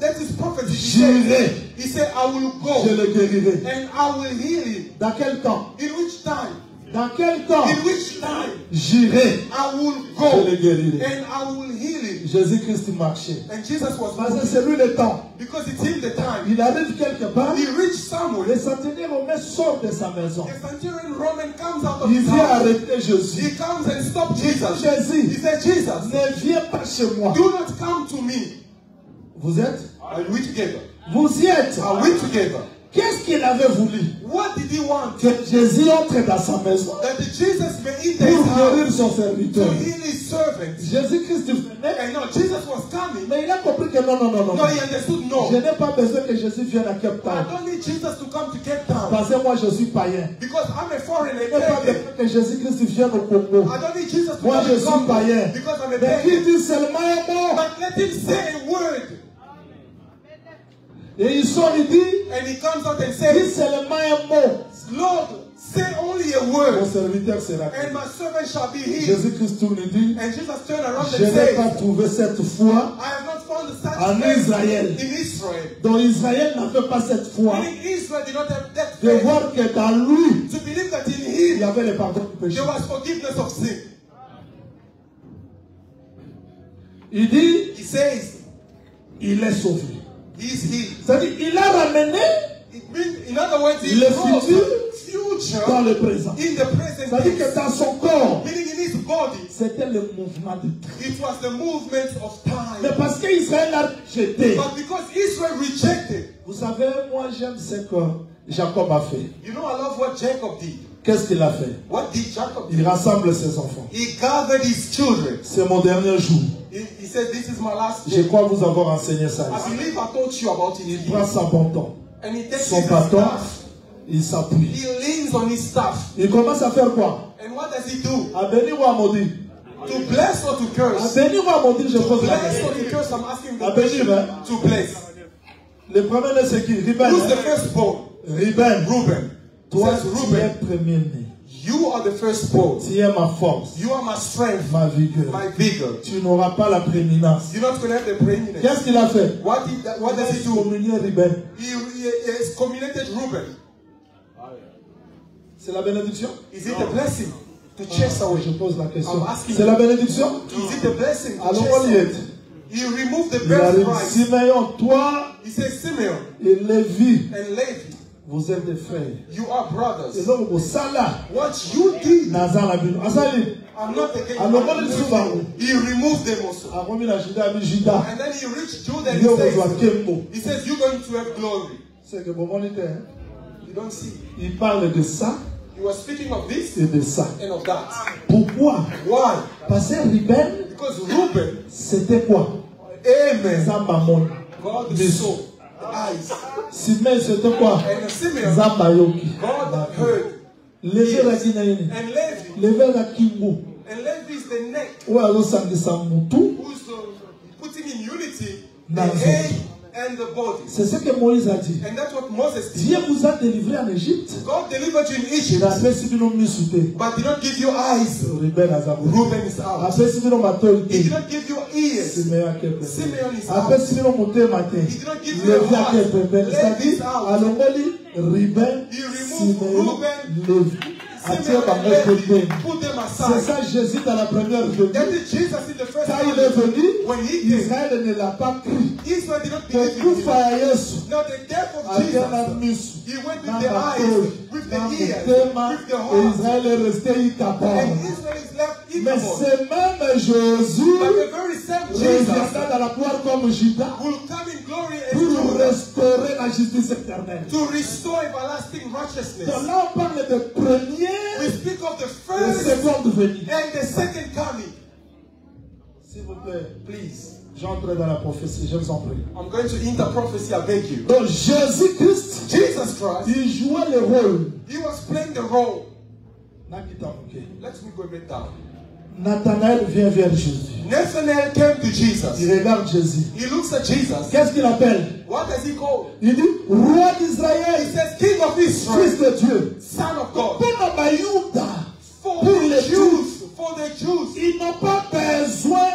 that is prophecy. He said, J'irai, he said, I will je go le guérirai. and I will heal him. Dans quel temps? In which time? Dans quel temps? J'irai, I will je go le guérirai. and I will heal him. Jésus-Christ marchait. And Jesus was Parce que c'est lui le temps. because it's him the time. Il arrive quelque part. He reached somewhere. Le centenaire romain sort de sa maison. A centurion Roman comes out of Il vient arrêter He Jésus. comes and stops Jesus. He Jésus, said, Jesus, ne viens pas chez moi. do not come to me. Vous êtes? Are we together? Vous y êtes. Are we together? Qu'est-ce qu'il avait voulu What did he want? Que Jésus entre dans sa maison That Jesus pour house son to serviteur. heal his servant. Jésus-Christ venait, And no, Jesus was coming. mais il a compris que non, non, non, non. No, he understood Je no. n'ai pas besoin que Jésus vienne à Cape I Town. don't need Jesus to come to Cape Town Parce que moi, je suis païen. because I'm a foreigner. Je n'ai pas besoin que Jésus-Christ vienne au Congo. I don't need Jesus to Moi, je suis païen. because I'm a Mais il dit seulement un mot? But let him say a word. Et il sort, il dit, And he comes out and says, seulement un mot. Lord, say only a Mon word, serviteur sera and my servant shall be healed. Jésus-Christ tourne et dit, And Jesus turned around je and n'ai pas said, trouvé cette foi I have not found such En faith Israël. in Israel. dont Israël n'avait pas cette foi Meaning Israel did not have that de faith voir que dans lui, to believe that in il y him avait le pardon du péché. there was forgiveness of sin. Il dit, He says, il est sauvé. C'est-à-dire, il a ramené in other words, he Le futur dans le présent. in the present C'est-à-dire que dans son corps, c'était le mouvement de temps. it was the movement of Mais time. parce qu'Israël a rejeté, But because Israel rejected, vous savez, moi j'aime ce que Jacob a fait. you know, I love what Jacob did. Qu'est-ce qu'il a fait? What did Jacob do? Il rassemble ses enfants. He gathered his children. C'est mon dernier jour. He, he said, This is my last Je day. crois vous avoir enseigné ça. I ici. believe I told you about it. Il prend son bâton, And he takes son his bâton, staff. il s'appuie. He leans on his staff. Il commence à faire quoi? And what does he do? À bénir ou à maudire To bless or to À curse? bénir ou à maudire, je pose la Bless or question. to curse? I'm asking À the bénir, question. hein To bless. Le premier c'est qui? Ruben. Who's the hein? Ruben. Toi, Says tu es Reuben. premier-né. You are the firstborn. Tu es ma force, You are my strength, ma vigueur. my vigor. Tu n'auras pas la prééminence. You're not going to have the preeminence. Qu'est-ce qu'il a fait? What, did that, what does he Il a do? He, he, he has communicated Reuben. C'est la bénédiction? Is it a blessing to chase away? Je pose la question. C'est la bénédiction? Is it a blessing to Alors on y est. He removed the birthright. Simeon, toi He says, Simeon et Lévi, and Levi, vous êtes des frères. you are brothers. donc, au Sala, What you did, Naza la Bino. Asali, I'm not against on est souvent. He removed them also. a remis la Juda, a mis Juda. And then he reached Judah and Dieu he says, he says, You're going to have glory. Bon, on était. hein. You don't see. Il parle de ça He was speaking of this et de ça. and of that. Pourquoi? Why? Parce que Ruben, Because Reuben, c'était quoi? Amen. Zambamon. God This. saw the eyes. Simeon, c'était quoi? And Simeon, Zambayoki. God heard. Levé la Kinaini. And Levi, Levé la Kimbo. and Levi is the neck Ou alosangisa mutu. who's putting in unity the That's head it. and the body. C'est ce que Moïse a dit. And that's what Moses did. Dieu vous a délivré en Égypte. God delivered you in Egypt, but did not give you eyes. Ruben is out. He did not give you. Simeon is Après out. He did not give you a heart. quelque Levi C'est-à-dire, is out. He removed Reuben, Lévi. Attire notre côté. C'est ça Jésus dans la première venue. Quand il est venu, Israël ne l'a pas cru. Israel did not Que believe in kufa him. ya Yesu of alikuwa na with na the et. Israël est resté incapable. Mais ignorant. ce même Jésus reviendra dans la gloire comme Judas pour restaurer la justice éternelle. Donc là, on parle de premier We speak of the first and the second coming. S'il vous plaît, please, j'entre dans la prophétie, je vous en prie. I'm going to enter prophecy, I beg you. Donc Jésus-Christ, Jesus Christ, il jouait le rôle. he was playing the role. Let me go a bit down. Nathanaël vient vers Jésus. Nathanael came to Jesus. Il regarde Jésus. He looks at Jesus. Qu'est-ce qu'il appelle? What does he call? Il dit Roi He d'Israël, says, King of Israel, Fils de Dieu. Son of God. Pour the les Jews, for the Jews, ils n'ont pas besoin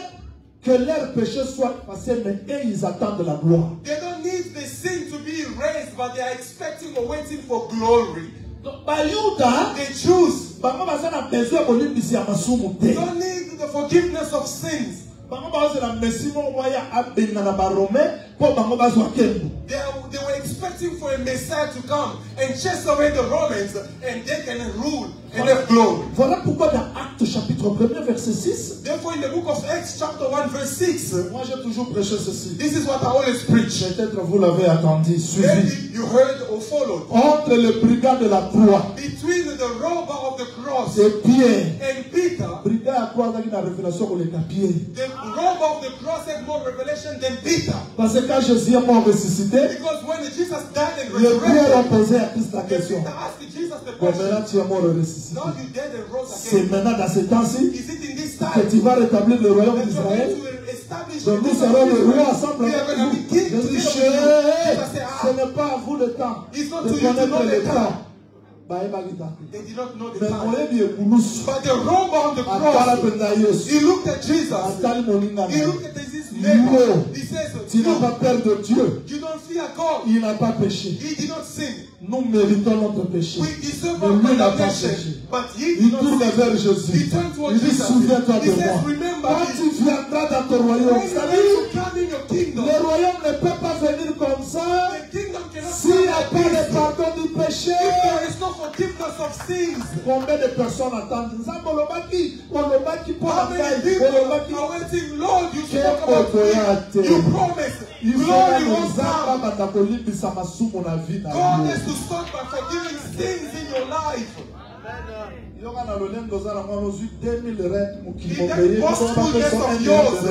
que leur péché soit effacé, mais eux, ils attendent la gloire. they don't need the sin to be erased, but they are expecting or waiting for glory. Bayuda The Jews bango baza na besoin ya bolimbisi ya masumu te. Don't need the forgiveness of sins. bango bazela mesi moko boya abenga na barome They, they were expecting for a Messiah to come and chase away the Romans and they can rule and have glory. voilà pourquoi dans Acte chapitre 1 verset 6 Therefore, in the book of Acts, chapter 1, verse 6, moi j'ai toujours prêché ceci this is what I always preach. peut-être vous l'avez attendu suivi you heard or followed. entre le brigand de la croix Between the robber of the cross et Pierre and Peter, brigand ya croix na révélation koleka Pierre the robber of the cross had more revelation than Peter. parce que quand Jésus est mort ressuscité le Pierre a posé à Christ la question. bon maintenant tu es mort ressuscité. C'est maintenant dans ce temps-ci que tu vas rétablir le royaume d'Israël. Donc nous serons le roi ensemble. Avec vous. Jésus, said, ce ah, n'est pas à vous le temps de connaître le temps. Bayebaki ta te They did not know the me time. But the robber on the cross, he looked at Jesus. atali moninga na He looked at his neighbor. He says, tu n'as you, pas peur de Dieu you don't fear God. il n'a pas péché He did not sin. Nous méritons notre péché. Mais lui n'a pas péché But he il tourne vers Jésus. Il dit souviens-toi de says, moi. Remember quand tu viendras dans ton royaume le royaume ne peut pas venir comme ça the kingdom cannot S'il n'y a pas de this. pardon du péché, combien de personnes attendent? You promised. Glory will come. To start by forgiving sins in your life. yoka na lolenge oza na mwana ozwi 2000 ren mokili In that mobeye boastfulness of ren yours,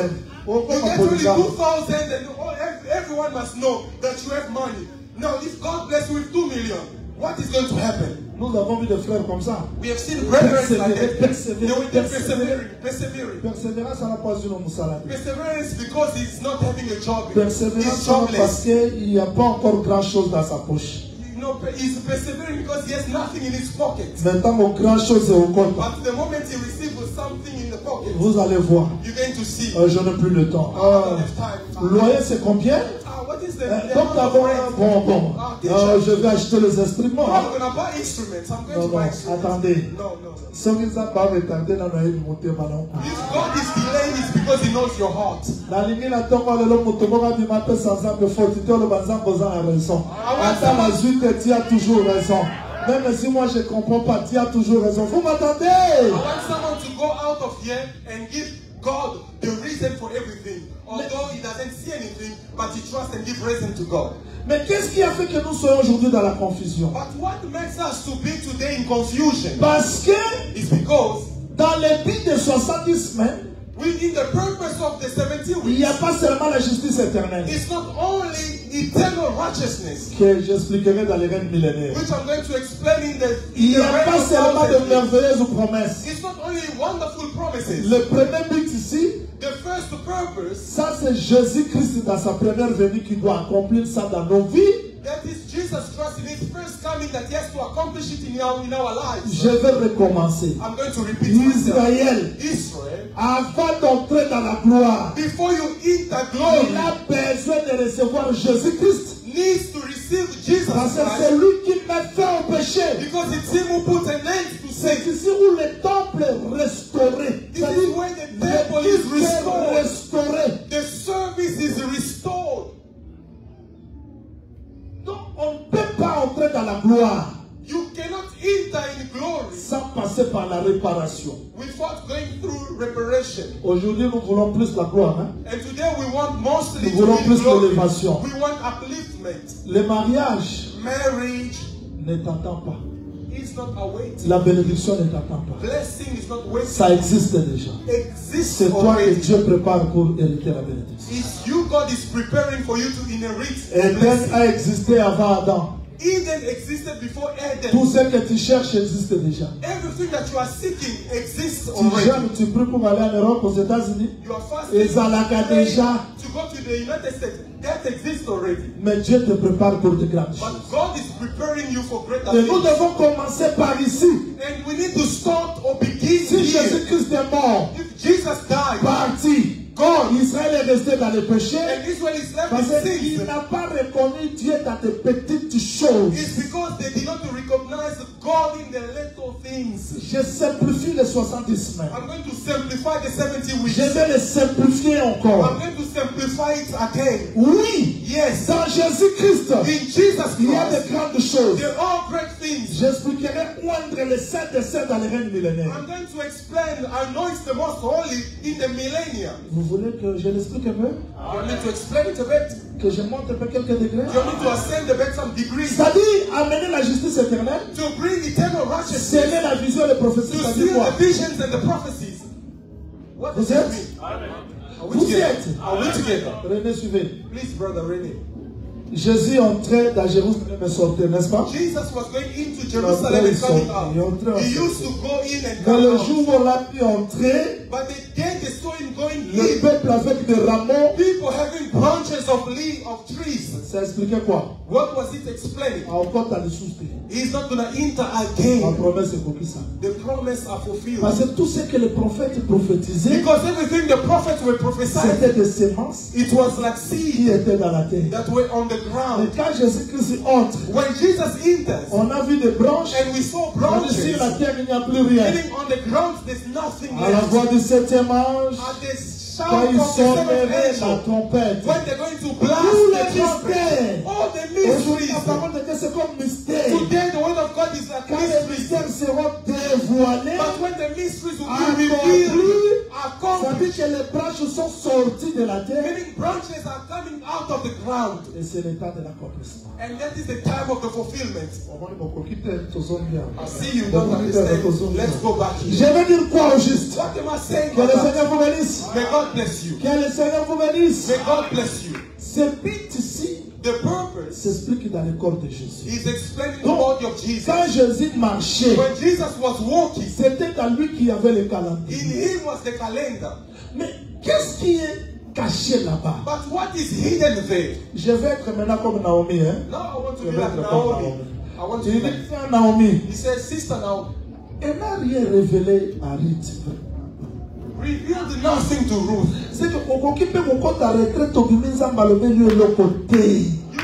you okoma get only polygame 2,000 and oh, ev- everyone must know that you have money. Now, if God bless you with 2 million, what is going to happen? nous avons vu des frères comme ça We have seen brethren like persévérer. persevering, persevering. persévérance te Perseverance because he's not having a job. Persévérance parce qu'il n'y a pas encore grand chose dans sa poche know, he's persevering because he has nothing in his pocket. mais ntango grand chose ekokota But the moment he receives something in the pocket, vous allez voir you're going to see. Euh, je n'ai plus le temps. I don't Euh, have time. loyer, c'est combien? Ah, of d'abord, rent? bon, bon. Ah, Euh, je vais acheter les instruments. Non, non, instruments. attendez. No, no, no. soki nzambe aretardé nano ayebi motema na nko If God is delaying, because He knows your heart. nalingi na ntongo lelo moto moko abima apesa nzambe foti te oloba nzambe oza na raison ata nazwi te tia toujours raison même si moi je comprends pas tia toujours raison vous m'attendez I want someone to go out of here and give God the reason for everything. Although he doesn't see anything, but he trusts and give reason to God. mais qu'est-ce qui a fait que nous soyons aujourd'hui dans la confusion? But what makes us to be today in confusion parce que is because dans les buts de 70 semaines we in the purpose of the 70 il n'y a weeks, pas seulement la justice éternelle it's not only eternal righteousness, que j'expliquerai dans les règnes millénaires which I'm going to explain in the, il n'y a pas seulement de merveilleuses promesses It's not only wonderful promises. le premier but ici The first purpose, Ça, c'est Jésus-Christ dans sa première venue qui doit accomplir ça dans nos vies. that is Jesus Christ in his first coming that he has to accomplish it in our, in our lives. Je vais recommencer. I'm going to repeat. Israël, Israel, avant d'entrer dans la gloire, before you enter il glory, a besoin de recevoir Jésus-Christ. Needs to receive Jesus Parce que c'est lui qui met fin au péché. because it's him who put an end to C'est sin. ici où le temple est restauré. This is where the le temple is restored. restauré. The service is restored. Donc, on ne peut pas entrer dans la gloire You cannot enter in glory sans passer par la réparation. without going through reparation. Aujourd'hui, nous voulons plus la gloire. hein. And today we want mostly Nous voulons plus. We want upliftment. Le mariage Marriage ne t'attend pas. is not. La bénédiction ne t'attend pas. Blessing is not waiting. Ça existe déjà. C'est toi que. Dieu prépare pour hériter la bénédiction. It's you God is preparing for you to inherit. the Eden blessing. a existé avant Adam. Eden existed before Eden. Tout ce que tu cherches existe déjà. Everything that you are seeking exists Tu already. jeûnes, tu pries pour aller en Europe, aux États-Unis. You are fasting ezalaka praying déjà. to go to the United States. That exists already. Mais Dieu te prépare pour de grandes choses. But God is preparing you for greater Et nous devons commencer par ici. And we need to start or begin Si. Jésus-Christ est mort, If Jesus died, parti, God, Israël est resté dans le péché parce qu'il n'a pas reconnu Dieu dans de petites choses. it's because they did not recognize God in the little things. Je simplifie les 70 semaines. I'm going to simplify the 70 weeks. Je vais les simplifier I'm encore. going to simplify it again. Oui, Yes, dans Jésus-Christ, in Jesus il y a Christ, de grandes choses. they're all great things. J'expliquerai où entre les saints des saints dans le règne millénaire. I'm going to explain, I know it's the most holy in the millennium. Vous voulez que je l'explique un peu You want me to explain it a bit? Que je monte un peu quelques degrés? You want me to ascend a bit some degrees? C'est-à-dire amener la justice éternelle, To bring eternal righteousness, sceller la vision et les prophéties, to seal the visions and the prophecies. What does Vous it êtes? mean? Are we Vous together? êtes? Are we together? René, suivez. Please, brother Rennie. Jésus entrait dans Jérusalem et sortait, n'est-ce pas? Jesus was going into Jerusalem and coming out. He used to go in and Dans come le out. jour où on l'a pu entrer, But the day they saw him going le in, peuple avec des rameaux, people having branches of leaves of trees. ça expliquait quoi? What was it explaining? Encore le sous He's not going to enter La again. promesse est pour qui ça The promise are fulfilled. Parce que tout ce que les prophètes prophétisaient, Because everything the prophets were prophesying, c'était des semences it was like qui seed étaient dans la terre. that were on the Et ground. quand Jésus-Christ entre, When Jesus enters, on a vu des branches, and we saw dit sur la branches, terre il n'y a plus rien. meaning on the ground there's nothing À la voix du septième ange, At the quand ils seventh sonneront la trompette, when they're going to blast tous les mystères, all the aujourd'hui mysteries. la parole de Dieu c'est comme mystère. Today the word of God is like Quand les mystères seront dévoilés, But when the mysteries will be bon. revealed, ça veut dire que les branches sont sorties de la terre meaning branches are coming out of the ground. et c'est le temps de l'accomplissement. And that is the time of the fulfillment. I see you don't understand. Let's go back Je here. vais dire quoi au juste? What am I saying? Que le Seigneur vous bénisse. May God bless you. Que le Seigneur vous bénisse. May God bless you. Ce but ici The purpose s'explique dans le corps de Jésus. is explaining the Donc, body of Jesus. Quand Jésus marchait, When Jesus was walking, c'était dans lui qu'il y avait le in calendrier. him was the calendar. Mais qu'est-ce qui est caché là-bas? But what is hidden there? Je vais être maintenant comme Naomi. Hein? Now I want to Je be like Naomi. Naomi. I want to be like. Naomi, He says, Sister Naomi, elle n'a rien révélé à Ruth. Revealed nothing to Ruth. You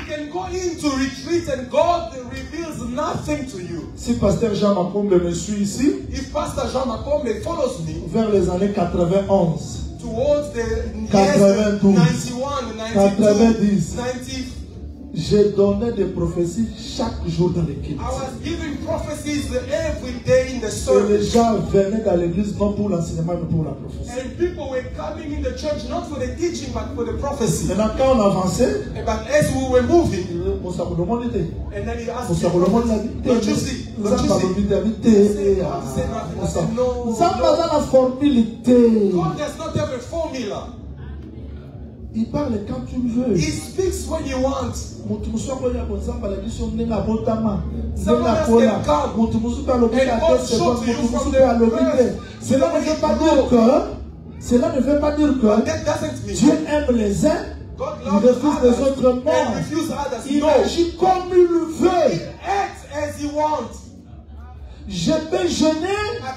can go into retreat and God reveals nothing to you. si pasteur jean makombe me suit ici If Pastor Jean Macombe follows me vers les années 91 towards the years 92, 91, 92, 90. 90, j'ai donné des prophéties chaque jour dans the et les gens venaient dans l'église non pour l'enseignement mais pour la prophétie. Maintenant quand on avançait But as we were moving, mosakolomoni te and then he asked me, mosakolomoni nabi Don't you see? te Don't nzambe you see? alobi te abi te ah, mosa- nzambe aza na formule te God does not have a formula. Il parle quand tu veux. He speaks when you want. moto mosusu akoya biso ndenge abotama ndenge moto mosusu mpe alobi te moto mosusu mpe alobi te cela ne veut pas dire que cela ne veut pas dire que Dieu aime les uns il refuse les autres others. il agit comme il veut. Acts as he wants. je peux jeûner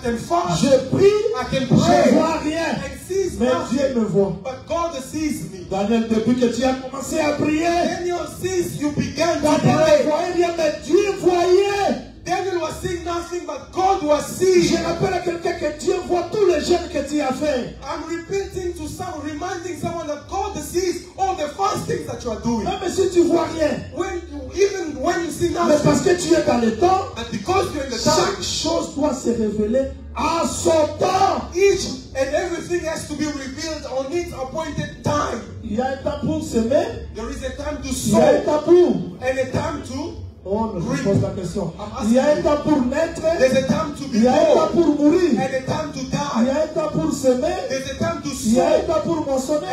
je prie je pray. vois rien sees mais. Dieu me voit But God sees me. Daniel depuis que tu as commencé à prier Daniel sees you began to pray. voyait mais Dieu voyait Daniel was seeing nothing, but God was seeing. Je rappelle à quelqu'un que Dieu voit tous les jeûnes que tu as fait. I'm repeating to someone, reminding someone that God sees all the fastings that you are doing. Même si tu vois rien. When you, even when you see Mais parce nothing, que tu es dans le temps, but because you're in the chaque time, chose doit se révéler à son temps. each And everything has to be revealed on its appointed time. Il y a un temps pour semer, There is a time to il y a un sow temps pour. and a time to. Reap. pose la question. Il y a un temps pour naître, il y a un temps pour mourir, il y a un temps pour semer, il y a un temps pour moissonner,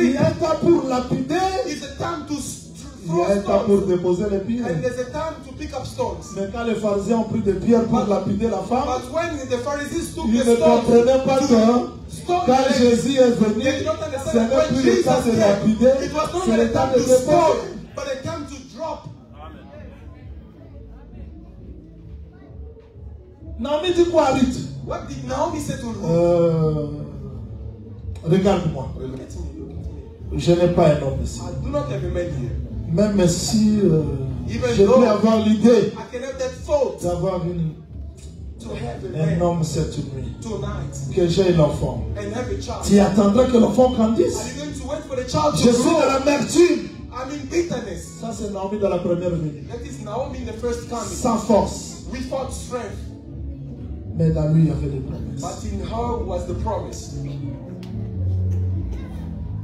il y a un temps pour lapider, il y a un temps pour déposer les and pierres. there's a time to pick up stones. Mais quand les pharisiens ont pris des pierres pour lapider la femme, But when the Pharisees took ils the ne comprenaient pas que quand Jésus est venu, ce n'est plus le temps de lapider, c'est le temps de déposer. Naomi dit quoi à Ruth? What did Naomi say to? Euh, Regarde-moi, je n'ai pas un homme ici. I do not have a man here. Même si euh, je peux avoir l'idée d'avoir une- un homme cette nuit, que j'ai l'enfant. Tu attendras que l'enfant grandisse? Je suis dans grow? l'amertume. Ça, c'est Naomi dans la première coming. Sans force. Mais dans lui, il y avait des promesses. But in her was the promise.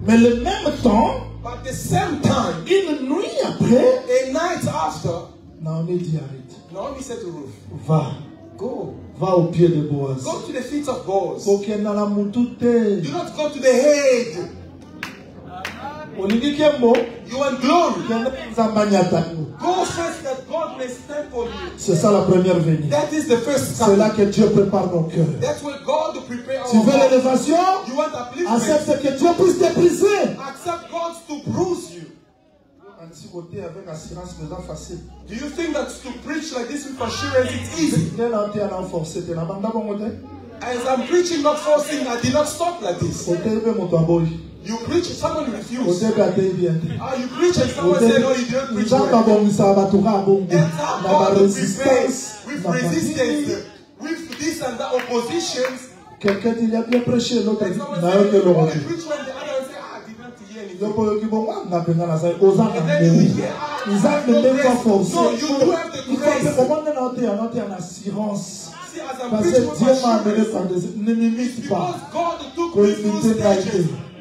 Mais le même temps, But the same time, une nuit après, a night after, Naomi dit arrête. Naomi said to Ruth, Va. Go. Va au pied de Boaz. Go to the feet of Boaz. Do not go to the head. Olingi kembo You want glory. that God may stand for you. c'est ça la première venue That is the first c'est là que Dieu prépare nos cœurs That's where God prepare tu our veux l'élévation? You want upliftment. accepte que Dieu puisse te briser Accept God to bruise you. Avec assurance facile Do you think that to preach like this with assurance it's easy? As I'm preaching, not forcing, I did not stop like this. You preach, someone ateyi bien te Ah, you preach and someone said, no, you didn't preach. Well. That's how na God with na resistance, with this and that oppositions. quelqu'un dit il a bien prêché l'autre And dit someone nayoki said, elongo you te preach when the other one say, I did not hear anything. yoko oyoki bongo nga mpenza nazali oza na And hear, ah, nzambe no nde kwa grace. force. No, you do have the grace. omona na oteya na oteya na assurance. Parce que dieu m'a amené par des ne m'imite pas. because God took Go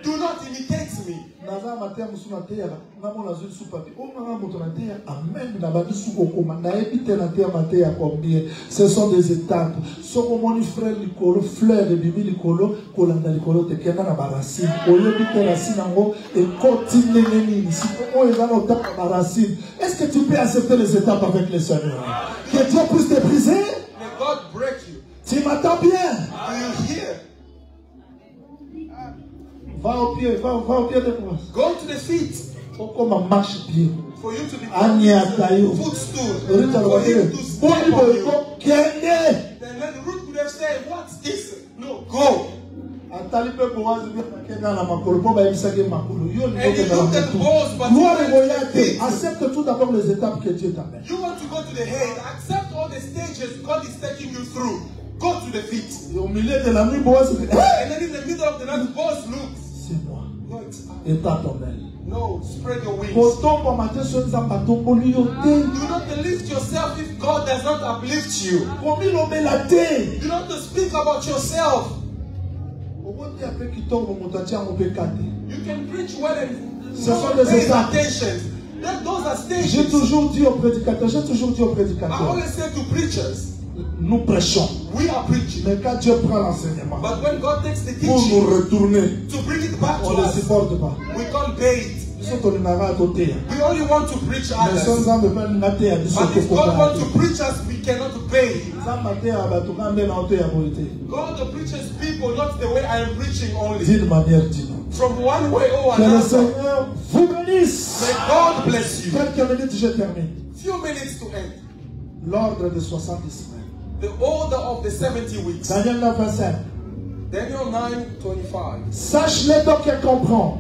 naza mateya mosusu nateyaka ngamona azwi lisusu papi onganga moto nateya amen na bandi su kokoma nayebi te nateya mateya combien ce sont des étapes. Soki omoni frère likolo fleur ebimi likolo kolanda likolo tekenda na baracine. Oyebi te racine yango ekoti ndenge nini. Sikoyo eza na otaka baracine. Est ce que tu peux accepter les étapes avec le seigneur que dieu puisse te briser. May God break you. tu m'attends bien? You hear? Va au pied va, va au pied de moi Go to the feet okoma marche pied for you to be yo footstool. For him to boni on you. Then let the root could have said, What's this? No, go. atali mpe bowazi mpe nakenda na makolo mpo bayebisaki makolo yo te accepte tout d'abord les étapes que dieu t'amène You want to go to the head, accept all the stages God is taking you through. Go to the feet. Et au milieu de la nuit And then in the middle of the night, Boaz looks. C'est moi No, it's état tombele No, spread your wings. kotombama te so nzambe atomboli yo te Do not lift yourself if God does not uplift you. komilobela te Do not speak about yourself. okotia mpe kitoko moto atia yango mpe kate You can preach well and Ce no sont one des pays étapes. attention. That, those are j'ai stages. toujours dit aux prédicateurs j'ai toujours dit aux I prédicateurs always say to preachers, nous prêchons we are preaching. mais quand Dieu prend l'enseignement But when God takes the pour nous retourner to bring it back on ne supporte pas we can't bear it. atoteya We only want to preach others. But if God wants to preach us, we cannot obey God preaches people not the way I am preaching only. d'une manière dino From one way or que le another. Seigneur vous bénisse May God bless you. quelques minutes je termine Few minutes to end. l'ordre de 70 semaines The order of the 70 weeks. Daniel 9 25 Daniel 9 25. sache-le donc et comprends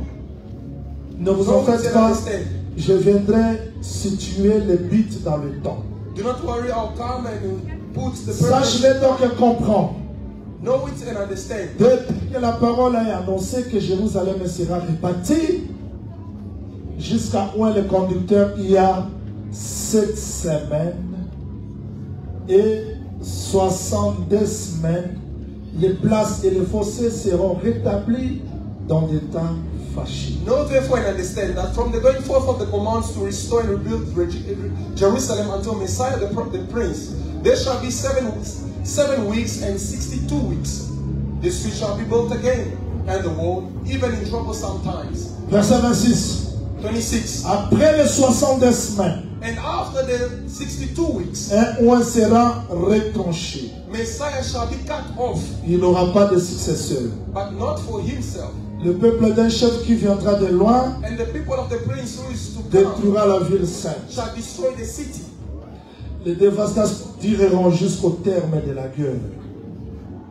ne vous en faites pas understand. je viendrai situer les buts dans le temps Do not worry, I'll come and put the sache-le donc et comprends Know it and understand. Depuis que la parole a annoncé que Jérusalem sera rebâtie, jusqu'à où est le conducteur, il y a sept semaines et 62 semaines les places et les fossés seront rétablis dans des temps fâchés. Know therefore and understand that from the going forth of the commands to restore and rebuild Re- Jerusalem until Messiah the, the Prince, there shall be seven weeks, seven weeks and sixty-two weeks. The street shall be built again, and the wall, even in troublesome times. Verset 26. 26. Après les 70 semaines, And after the 62 weeks, un oint sera retranché. Messiah shall be cut off, Il n'aura pas de successeur. but not for himself. Le peuple d'un chef qui viendra de loin And the people of the prince who is to détruira la ville sainte. shall destroy the city. Les dévastateurs dureront jusqu'au terme de la guerre,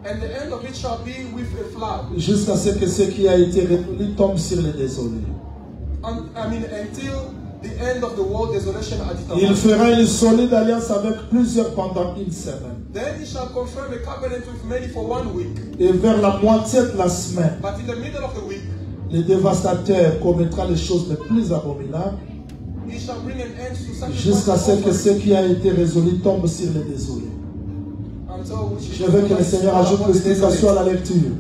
And the end of it shall be with a flood. jusqu'à ce que ce qui a été retenu tombe sur les désolés. I mean, until the end of the world, desolation at Il fera une solide alliance avec plusieurs pendant une semaine. Then he shall confirm a covenant with many for one week. Et vers la moitié de la semaine, But in the middle of the week, les dévastateurs commettra les choses les plus abominables he shall bring an end to sacrifice jusqu'à ce que ce qui a été résolu tombe sur les désolés. Je veux que le Seigneur ajoute l'explication à la lecture.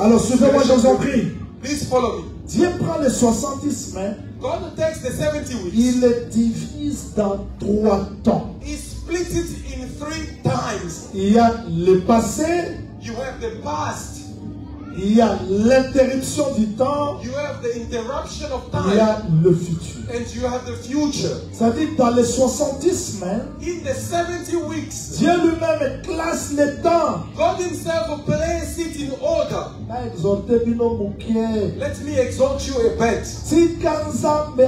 Alors suivez-moi, je vous en prie. Please follow me. Dieu prend les 70 semaines, God takes the 70 weeks. il les divise dans trois temps. He splits it in three times. Il y a le passé, You have the past. Il y a l'interruption du temps, You have the interruption of il y a time. le futur. And you have the future. C'est-à-dire dans les 70 semaines, In the 70 weeks, Dieu lui-même classe les temps. God Himself will place it in order. Let me exalt you a bit. tika nzambe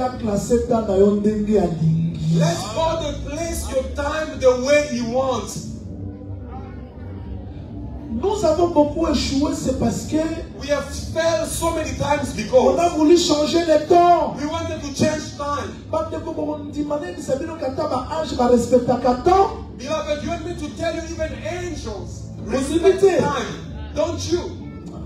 na yo ndenge alingi Let God place your time the way He wants. Nous avons beaucoup échoué c'est parce que We have failed so many times on a because voulu changer les temps we wanted to change time. bandeko bokondima nayebisa bino kata baange barespectaka temps Beloved, you want me to tell you even angels respect time. Don't you?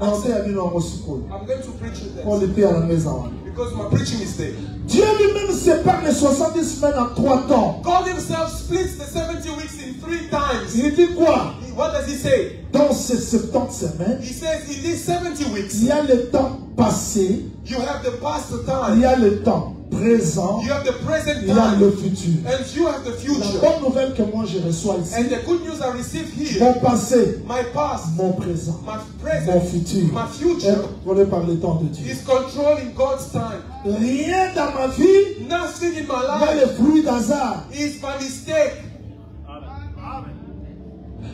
I'm going to preach you this wana because my preaching is there. Dieu lui-même sépare les 70 semaines en trois temps God Himself splits the 70 weeks in three times. il dit quoi? What does He say? dans ces 70 semaines He says in these 70 weeks, il y a le temps passé you have the past il time, y a le temps présent you have the present il y a le time, futur and you have the la future. bonne nouvelle que moi je reçois ici And the good news I receive here, mon passé my past, mon présent my mon present, futur my est future contrôlé par le temps de Dieu. is controlling God's time. Rien dans ma vie Nothing in my n'est life le fruit d'hasard. is by mistake.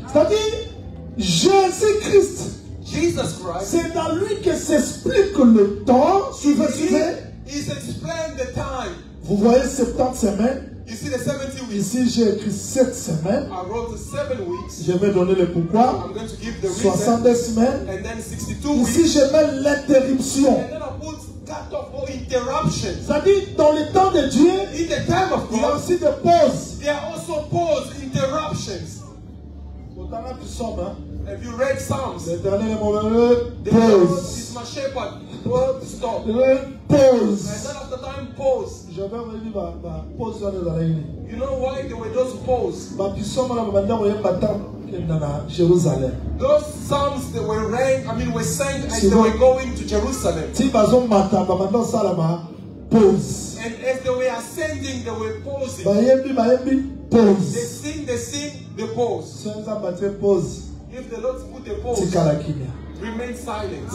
C'est-à-dire, Jésus-Christ, Jesus Christ, c'est dans lui que s'explique le temps. Suivez, suivez. He's explained the time. Vous voyez 70 semaines? You see the 70 weeks? Ici, j'ai écrit 7 semaines. I wrote the seven weeks. Je vais donner le pourquoi. I'm going to give the reason. 62 semaines. And then 62 Ici, weeks. je mets l'interruption. C'est-à-dire, dans le temps de Dieu, In the time of il y a God, aussi des pauses. there are also pause, interruptions. Autant là, tu sommes, hein? Have you read Psalms? L'éternel est mon heureux. The Lord is my shepherd. Stop. And Pause. time, pause. Je vais revenir You know why there were those pause? Those psalms that were read, I mean, were sang as they were going to Jerusalem. Pause. And as they were ascending, they were pausing. Pause. They sing, they sing, they pause. pause. If the Lord put the pause, remain silent.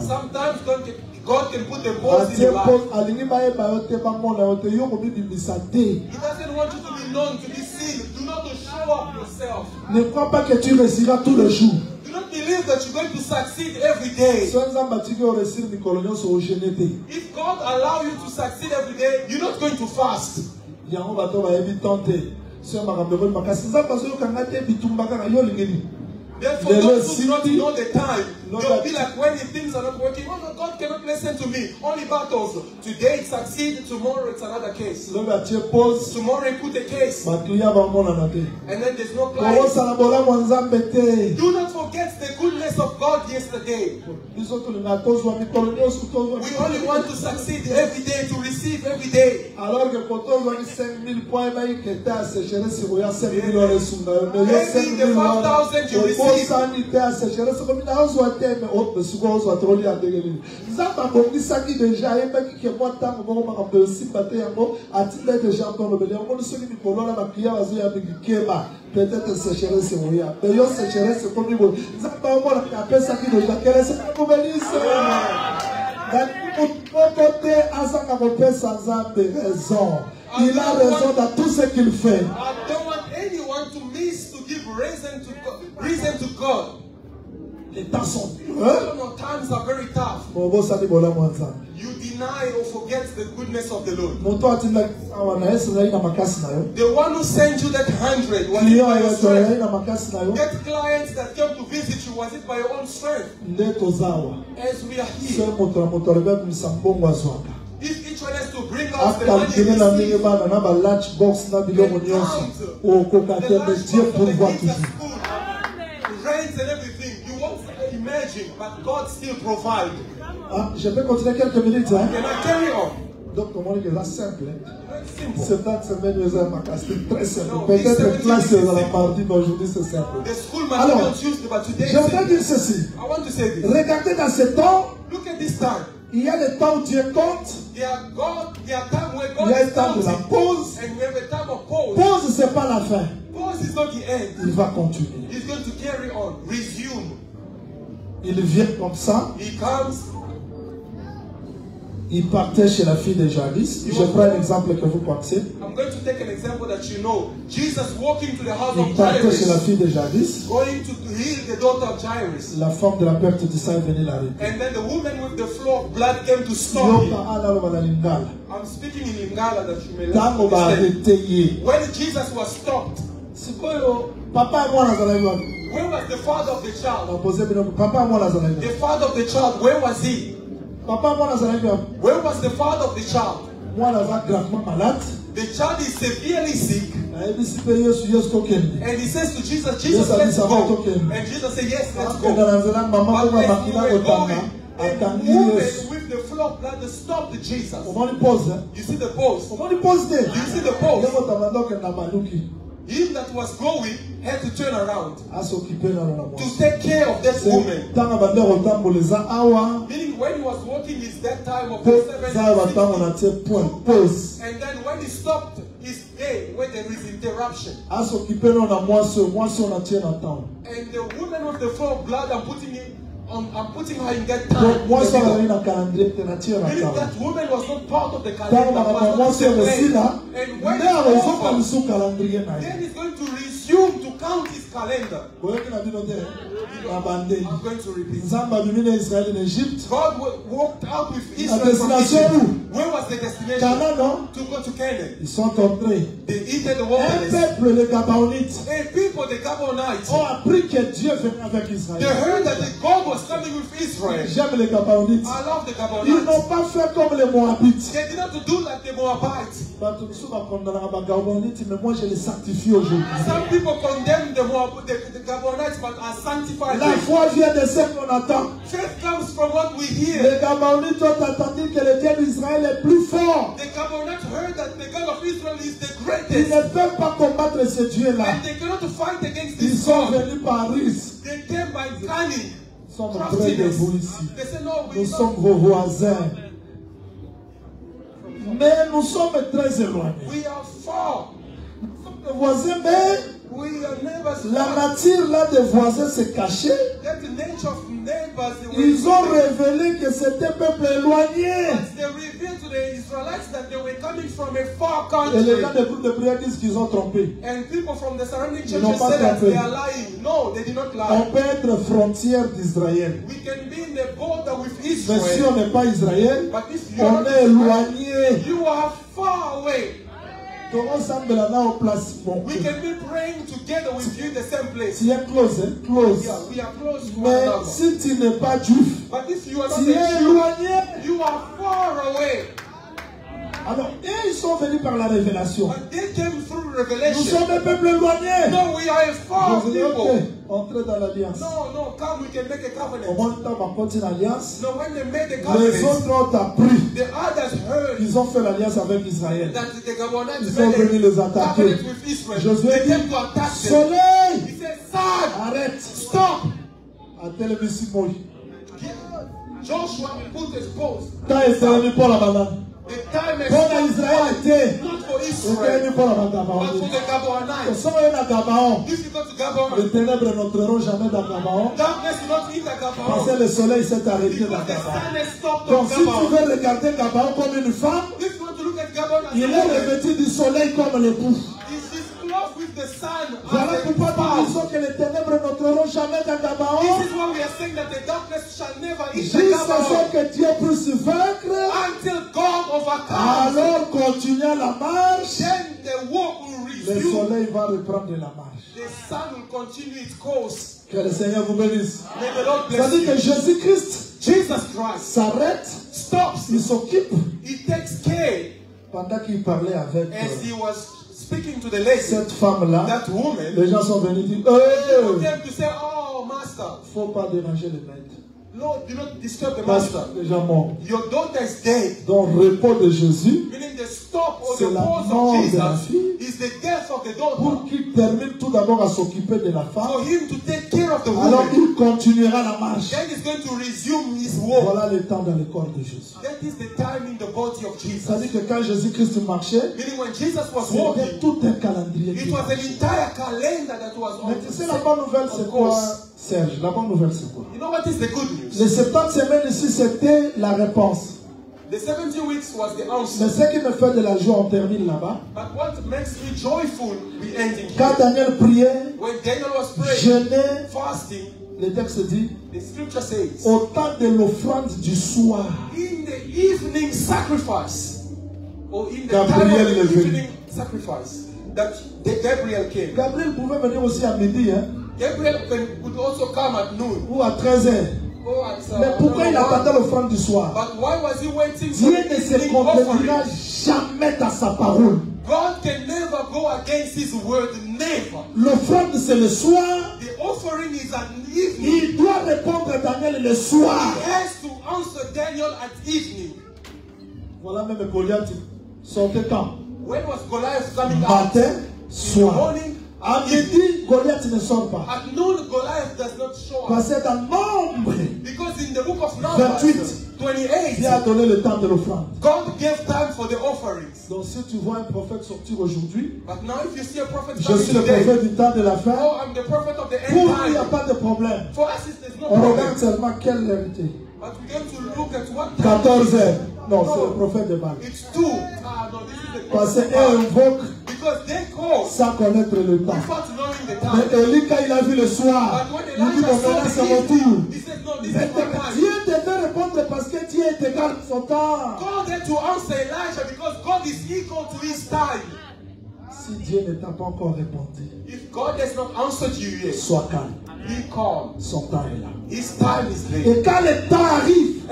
Sometimes don't get God can put the pause in your life. pause alingi bayeba yo te bamona yo te yo kobibimisa te He doesn't want you to be known, to be seen. Do not to show up yourself. ne crois pas que tu réussiras tous les jours Do not believe that you're going to succeed every day. so nzambe atiki oresir mikolo nyonso ogene te If God allow you to succeed every day, you're not going to fast. yango bato bayebi tan te so makambo ekoli makasi nzambe azoyoka nga te bitumba kaka yo olingeni Therefore, those who do not know the time, They'll be like, when things are not working, oh no, God cannot listen to me. Only battles. Today it succeeds, tomorrow it's another case. Tomorrow you put a case, and then there's no Do not forget the goodness of God yesterday. We only want to succeed every day, to receive every day. alors que tozwaki 5000 po ebayike te ya sécheresse koya 5000 wana esunga yo me yo Maybe the 5000 wana 5,000 you receive. Ya sécheresse komi na ozwa te olia ndenge nini nzambe abongisaki deja ayebaki ke mwa ntango moko makambo esimba te yango atinda deja tolobeli yango soki mikolo wana baklia bazoya mingi keba peut-être sécheresse ekoya me yo sécheresse ekomi boye nzambe amonaka apesaki deja kelese nakobelise moko te azanga kopesa nzambe raison. Il a raison dans tout ce qu'il fait. I don't want anyone to miss to give reason to God. Reason to God. The times are very tough. You deny or forget the goodness of the Lord. The one who sent you that hundred when you get clients that came to visit you was it by your own strength? As we are here. If each one has to bring us the lunch box, the counter, the, the, the, the, the, the, the, the, the, imagine, but God still provide. Ah, je peux continuer quelques minutes hein? Can I carry on? donc tomoni ke eza simple simple. Cette semaine, nous avons c'est très simple. Peut-être c'est classe dans la partie, mais aujourd'hui c'est simple. Alors, on Tuesday, but today Je voudrais is dire ceci. I want to say this. Regardez dans ce temps, Look at this time. il y a des temps où Dieu compte, il God y a un is temps de la pause. and we have a time of pause. Pause, c'est pas la fin. Pause is not the end. Il va continuer. He's going to carry on, resume. Il vient comme ça, He comes. il partait chez la fille de Jadis. Je prends un exemple que vous pensez. I'm going to take an example that you know. Jesus walking to the house Il of partait chez la Jairus, fille de Jadis. going to heal the daughter of Jairus. La femme de la perte du sang est venue l'arrêter. And then the woman with the flow of blood came to stop him. I'm speaking in Lingala that you may ye When Jesus was stopped, papa where was the father of the child? bapoze bino papa ya mwana azalaki The wapi father of the child, where was he? papa ya mwana azalaki wapi Where was the father of the child? mwana aza gravement malade The child is severely sick, nayebisi mpe yesu yesu tokende and he says to Jesus, Jesus, Yes, let's Abisa, go. okay. And Jesus said, Yes, let's akenda go. na nzela mama But moko as bakila we were kotanga going, a atangi woman yesu with the flow of blood stopped Jesus. omoni pose You see the pose? omoni pose te You see the pose? Yekotanga ndokenda baluki Him that was going had to turn around asokipe nano na to mwasi take care of that woman. ntango bande kotambola eza awa. Meaning, when he was walking, it's that time of mpo the seven eza batango na tie point pose And then when he stopped, his day when there is interruption. asokipe nano na mwasi oyo mwasi oyo na tie na ntango And the woman with the flow of blood, I'm putting him on, I'm putting her in that Donc, time. mwasi oyo azali Meaning na calendrier te na tie na ntango that woman was not part of the ntango calendar. makambo ya was mwasi not oyo the esila And when nde akozoka it's over, lisu calendrier na ye then he's going to resume to count his calendar. boyoki na bino te na bandeli I'm going to repeat. nzambe abimi na israeli na egypte God wa- walked out with La Israel from destination Egypt. Where was the destination? Cana, non To go to Canaan. Ils sont entrés. They entered the Un wilderness. peuple, les Gabaonites, A people, the Gabonites, ont appris que Dieu venait avec they Israël. heard that the God was coming with Israel. J'aime les Gabaonites. I love the Ils n'ont Gabonites. pas fait comme les Moabites. They did not do like the Moabites. Bagabonite mais moi je les sanctifie aujourd'hui Some people condemn the, Moab, the, the Gabonites but are sanctified. la foi vient de ce qu'on attend Faith comes from what we hear. les gabonites ont entendu que le Dieu d'Israël est plus fort The Gabonites heard that the God of Israel is the ils greatest. ne peuvent pas combattre ce Dieu là And they cannot fight against ils sont God. venus par risque They came by cunning. Nous sommes près de vous ici nous sommes vos voisins mais nous sommes très éloignés We are far. nous sommes des voisins mais. La nature là des voisins se cachait were ils ont révélé que c'était un peuple éloigné. Et les gens des groupes de prière disent qu'ils ont trompé. And people from the surrounding Ils n'ont churches pas trompé. On peut être frontière d'Israël. Mais si on n'est pas Israël, on are est éloigné. We can be praying together with you in the same place. tu es close hein? close Yeah, we are close to mais si tu n'es pas juif But if you are not Jew, éloigné you are far away. Alors eux ils sont venus par la révélation they came nous sommes un peuple éloigné No, we are a far people. entrez dans l'alliance No, no, come, we can make a au covenant. moins temps bakoti na alliance No, when they made the les covenant, autres ont appris the others heard ils ont fait l'alliance avec Israël that the Gabonites Ils sont venus les attaquer. covenant. Josué dit soleil He said, arrête stop. atelemisi moi Joshua put his post. temps etelemi mpo na banani The time has mpo na israele te not for Israel, etelemi mpo na but for bagabaon the Gabonites. osomo ye na gabaon If you go to Gabon, les ténèbres n'entreront jamais dans gabaon parce que le soleil s'est arrêté dans gabaon donc on si tu veux regarder gabaon comme une femme il est revêtu du soleil comme l'époux voilà pourquoi nous disons que les ténèbres n'entreront jamais dans gabaon This is why we are saying that the darkness shall never enter jusqu'à ce que Dieu puisse vaincre until God overcomes. alors continuez la marche. Then the walk will le soleil va reprendre la marche. The sun will continue its course. que le Seigneur vous bénisse. Ça dit que. Jésus-Christ Jesus Christ s'arrête stops. il s'occupe. He takes care. Pendant qu'il parlait avec as speaking to the lady. cette femme-là That woman. les gens sont venus dire hey, to say, Oh, master, faut pas déranger les maîtres Lord, do not disturb the master. Your daughter is dead. donc repos de Jésus Meaning the stop or the pause of de la Jesus fille. is the death of the pour daughter. qu'il termine tout d'abord à s'occuper de la For femme him to take care of the alors woman. il continuera la marche Then he's going to resume his walk. voilà le temps dans le corps de Jésus That is the time in the body of Jesus. c'est-à-dire que quand Jésus-Christ marchait Meaning when Jesus was c'était walking, tout un calendrier it was an entire calendar that was on Mais tu sais, la bonne nouvelle, c'est Of quoi? Serge La bonne nouvelle, c'est quoi You know what is the good news? Les 70 semaines ici, c'était la réponse. The 70 weeks was the Mais answer. ce qui me fait de la joie, on termine là-bas. But what makes me joyful, we ending Quand here. Daniel priait, When Daniel was praying, jeûnait, fasting, le texte dit, the scripture says, au temps de l'offrande du soir, in the evening sacrifice, or in the Gabriel time of est the venu. evening sacrifice, that the Gabriel came. Gabriel pouvait venir aussi à midi, hein, Gabriel can, could also come at noon. ou à 13 heures. Or at, uh, Mais pourquoi il attendait l'offrande du soir? But why was he waiting for Dieu the ne se contredira jamais dans sa parole. God can never go against his word, never. L'offrande, c'est le soir. The offering is at evening. Il doit répondre à Daniel le soir. He has to answer Daniel at evening. Voilà même Goliath sortait quand? When was Goliath coming out? Matin, In the soir. Morning, À midi, Goliath ne sort pas. at noon, Goliath does not show up. Parce que dans Nombre, Because in the book of Numbers, 28, 28, Dieu a donné le temps de l'offrande. God gave time for the offerings. Donc si tu vois un prophète sortir aujourd'hui, je suis le prophète du temps de la fin, oh, I'm the prophet of the pour lui, il n'y a pas de problème. For us, it- there's no On regarde seulement quelle était. But we're going to look at what time 14 it is. heures. Non, c'est le prophète de Baal. It's two. Ah, no, this is the Parce prophet. qu'elle invoque sans connaître le temps. Mais. Élie, quand il a vu le soir, il dit, bon, maintenant c'est mon tour. evening, he said, no, this is Mais my time. Dieu devait répondre parce que Dieu à son temps. God had to answer Elijah because God is equal to his time. Si Dieu ne t'a pas encore répondu, If God has not answered you yet, sois calme. be calm. Son temps est là. His time is late. Et quand le temps arrive,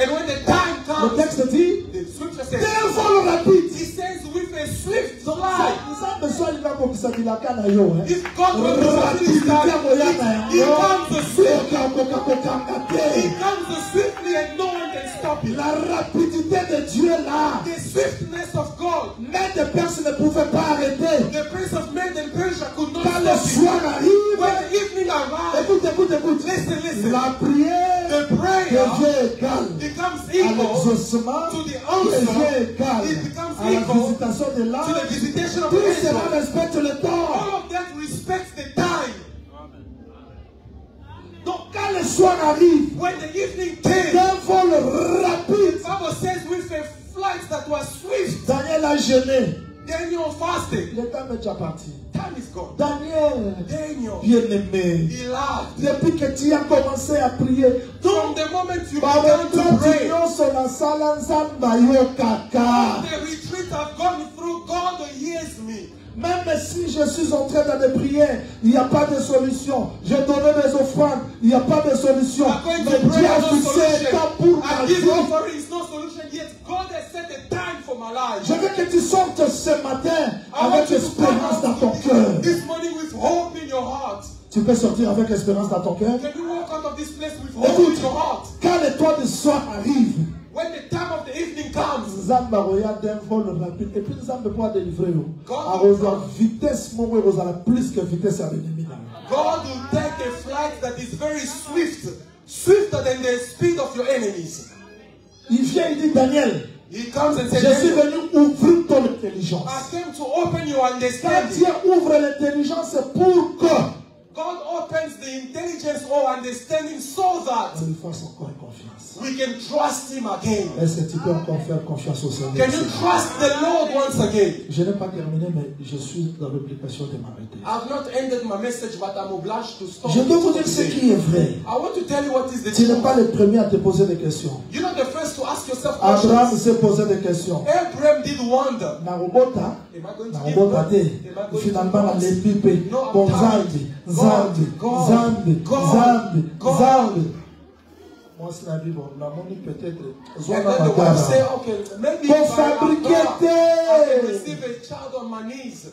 comes swiftly and no one can stop him. la rapidité de Dieu est là The swiftness of God. mais des personnes ne pouvaient pas arrêter The prince of Med and Persia could not quand le stop him. soir arrive When the evening arrived, écoute écoute écoute listen, listen. la prière The que Dieu égale becomes à l'exaucement to the que Dieu It becomes à la visitation de l'âme tout the cela respecte le temps. All of that respects the time. donc quand le soir arrive When the evening came, d'un vol rapide. the Bible says with a flight that was swift, Daniel a jeûné Daniel fasted. déjà parti Time is gone. Daniel Daniel, bien-aimé he laughed. depuis que tu as commencé à prier From the moment you began to pray, ayokaka the retreat I've gone through, God hears me. Même si je suis en train de prier, il n'y a pas de solution. J'ai donné mes offrandes, il n'y a pas de solution. Mais Dieu a fixé un pour ma vie. Je veux que tu sortes ce matin avec espérance dans ton cœur. Tu peux sortir avec espérance dans ton cœur. Écoute, quand l'étoile du soir arrive, When the time of the evening comes, nzambe akoya d'un vol rapide et puis nzambe mpo adélivre yo God- akozwa vitesse moko ekozala plus que vitesse ya benemi na yo God will take a flight that is very swift, swifter than the speed of your enemies. il vient il dit daniel He comes and je says, suis Daniel, venu ouvrir ton intelligence I came to open your understanding. Dieu ouvre l'intelligence pour que God opens the intelligence or understanding so that on lui fasse encore confiance we can trust Him again. est-ce que tu peux encore faire confiance au Seigneur? Can you trust the Lord once again? je n'ai pas terminé mais je suis dans l'obligation de m'arrêter I've not ended my message, but I'm obliged to stop. je dois vous dire ce qui est vrai I want to tell you what is the tu n'es truth. pas le premier à te poser des questions You're not the first to ask yourself Abraham questions. s'est posé des questions Abraham did wonder. narobota to give narobota going to finalement give nalebi birth? mpe No, I'm bo mwasi na bibo namoni peut-être And zwana then the wife say, makala okay, maybe Pour if I am fabriquer God, des- I can receive a child on my knees.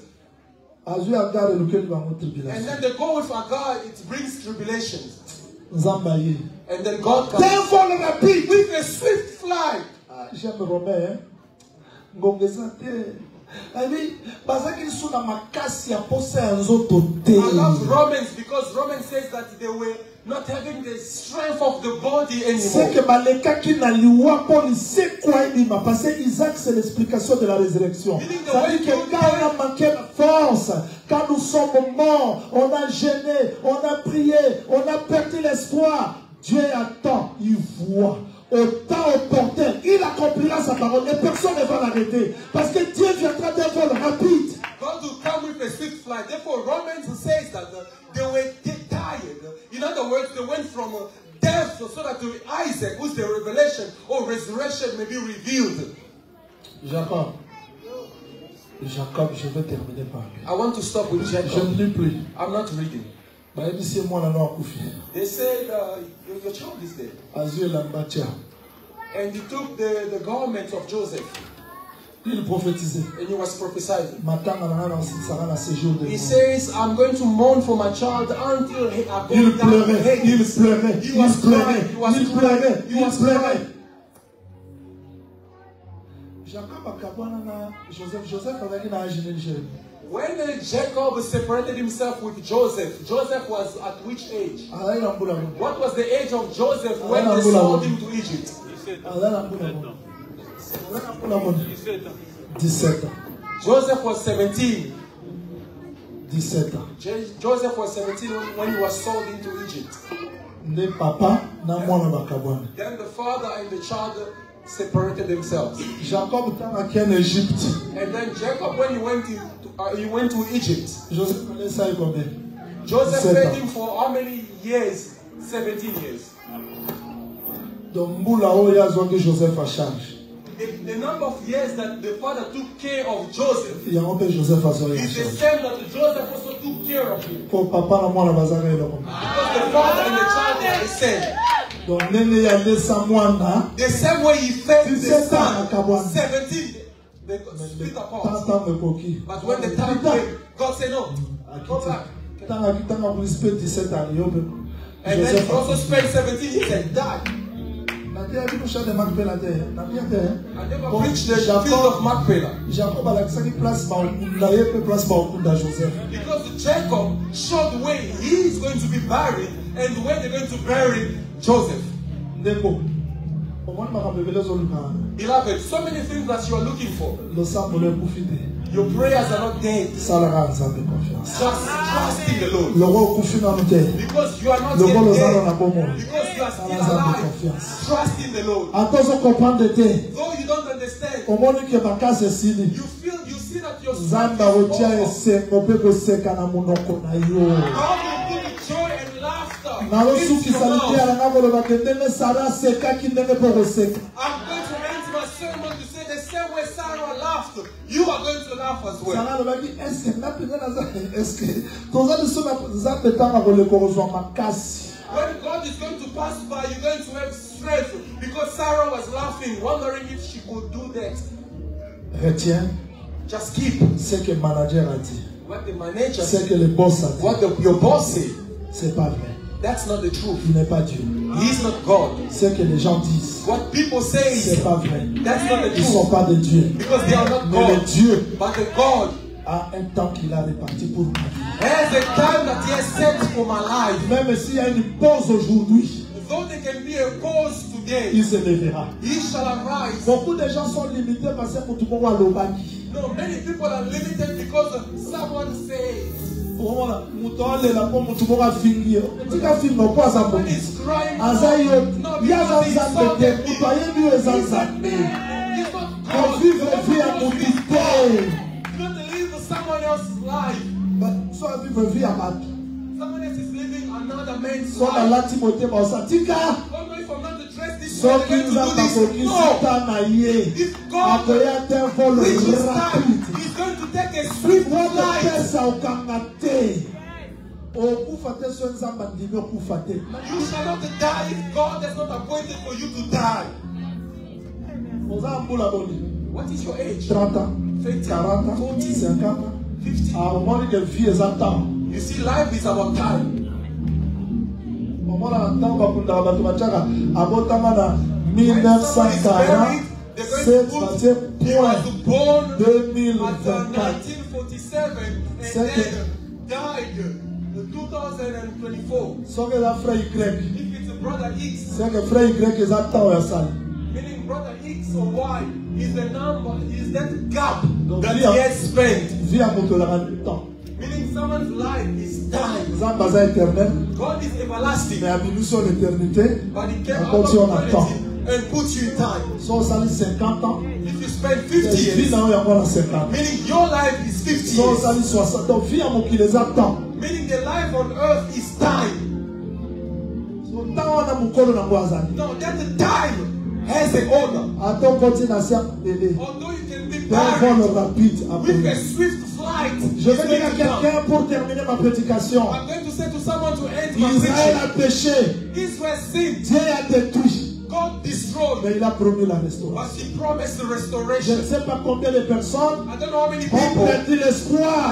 azwi agare elukeli bango And tribulation then they go with Agar, it brings tribulations. nzambe aye And then God comes. D'un vol rapide. With a swift flight. Ah, j'aime romain ngonga eza te. Abi bazalaki lisu na makasi ya posa ya nzoto te. I love Romans because Romans says that they were not having the strength of the body anymore. que balekaki na liwa mpo lisekwa ebima parce que isaac c'est l'explication de la résurrection c'est-à-dire que quand on a manqué la force quand nous sommes morts on a gêné on a prié on a perdu l'espoir Dieu attend il voit au temps opportun il accomplira sa parole et personne ne va l'arrêter parce que Dieu viendra d'un vol rapide God will come with a swift flight. Therefore, Romans says that they were tired. In other words, they went from uh, death so that to Isaac, who's the revelation or resurrection, may be revealed. Jacob Jacob je vais terminer par lui I want to stop with Jacob. je ne lis plus I'm not reading. bayebisi ye mwana no akufi They said, uh, your, your child is dead. And he took the, the garments of Joseph il prophétisait and he was prophesying. matanga na nga na osilisaka na séjour de He mort. says, I'm going to mourn for my child until he, I go il down pleurait il Hades." pleurait He il was pleurait crying, he was il crying, pleurait he il was pleurait crying. jacob akabwana na joseph joseph azalaki na age nini chéri When uh, Jacob separated himself with Joseph, Joseph was at which age? azalaki na mbula moko What was the age of Joseph when Ah, they Mbula sold Mbula. him to Egypt? 17 ans Joseph was 17. 17 ans Joseph was 17 when- he was sold into Egypt. nde papa na mwana bakabwana Then the father and the child separated themselves. jacob ntango akia na egypte And then Jacob, when he went to, uh, he went to Egypt, joseph ye combien? Joseph 17 paid ans. him for how many years? 17 years. donc mbula oyo azwaki joseph charge The, the number of years that the father took care of Joseph joseph is the same that Joseph also took care of him. Because the father and the child were the same. alesa mwana The same way he fed the 17 son, akabwana. 17, they split apart. But when the time came, God said, No, go back. ntango akitanga akolisi mpe 17 ans yo mpe And then he also spent 17 years and died. Natia bino chat de mark mpe na te nabia te I never Bon, preached the Jacob- of Macpela. jacob alakisaki place baokunda ye mpe place baokunda joseph. Because Jacob showed where he is going to be buried and where they're going to bury Joseph. ndeko. Ezoluka. Beloved, so many things that you are looking for. Your prayers are not dead. Just trust in the Lord. Because you are not yet dead. Because you are still alive. Trust in the Lord. Though you don't understand, you feel you see that your nzambe akotia esengo mpe koseka na monoko na yo nazosukisa litiala nga koloba te ndenge sara asekaki ndenge mpo koseka you are going to laugh as well. sara alobaki eske nga mpenza naza eske toza liso na nzambe ntango koleka kozwa makasi. When God is going to pass by, you're going to have strength. Because Sarah was laughing, wondering if she could do that. retiens. Just keep. Ce que manager a dit. What the manager ce que le boss a dit. what the, your boss said. c'est pas vrai That's not the truth. il n'est pas Dieu He's not God. ce que les gens disent What people say c'est pas vrai that's not the ils sont truth pas de Dieu because they are not mais le God. Dieu But the God a un temps qu'il a réparti pour ma vie has a time that He has set for my life. même s'il y a une pause aujourd'hui Though there can be a pause today, il se lèvera He shall arise. beaucoup de gens sont limités parce que mutu moko alobaki No, many people are limited because someone says. okomona moto alela mpo motu moko afingi yo. Tika finga mpo aza molisi aza yo yaza nzambe te moto ayebi yo eza nzambe. Kovivre vi ya moli te so avivre vi ya bato soki alati motema osa. Tika Sokinza bakokisita na ye akoya follow rapid wibona pesa okanga te okufa te so nzambe andimi okufa te. Oza mbula boni. 30 ans 40 ans 50 ans omoni de vie eza ntango You see, life is about time. Omona na ntango bakundaka bato batiaka abotama na When someone is 1940 buried, they're going to batie put he was point born at 2024 1947 and Second. then died in 2024. soki eza frère y If it's a brother X, seke frère y eza ntango ya sali meaning brother X or Y, is the number, is that gap Donc, that he yeah. has spent. Vie Meaning someone's life is time. nzambe aza éternel. God is everlasting, mais abimi so l'éternité but He came out of eternity and put you in time. so osali 50 ans. If you spend 50 vie years, na yo yango na 50 meaning your life is 50 so years, osali 60 donc vie ya mokili eza temps meaning the life on earth is time. so ntango wana mokolo nango azali No, that the time has an owner. ata okoti na se ya mabele Although you can be d'un vol married rapide with a swift Je vais dire à quelqu'un pour terminer ma prédication. Israël a péché. Dieu a détruit. God destroyed. Mais il a promis la restauration. Je ne sais pas combien de personnes ont perdu l'espoir.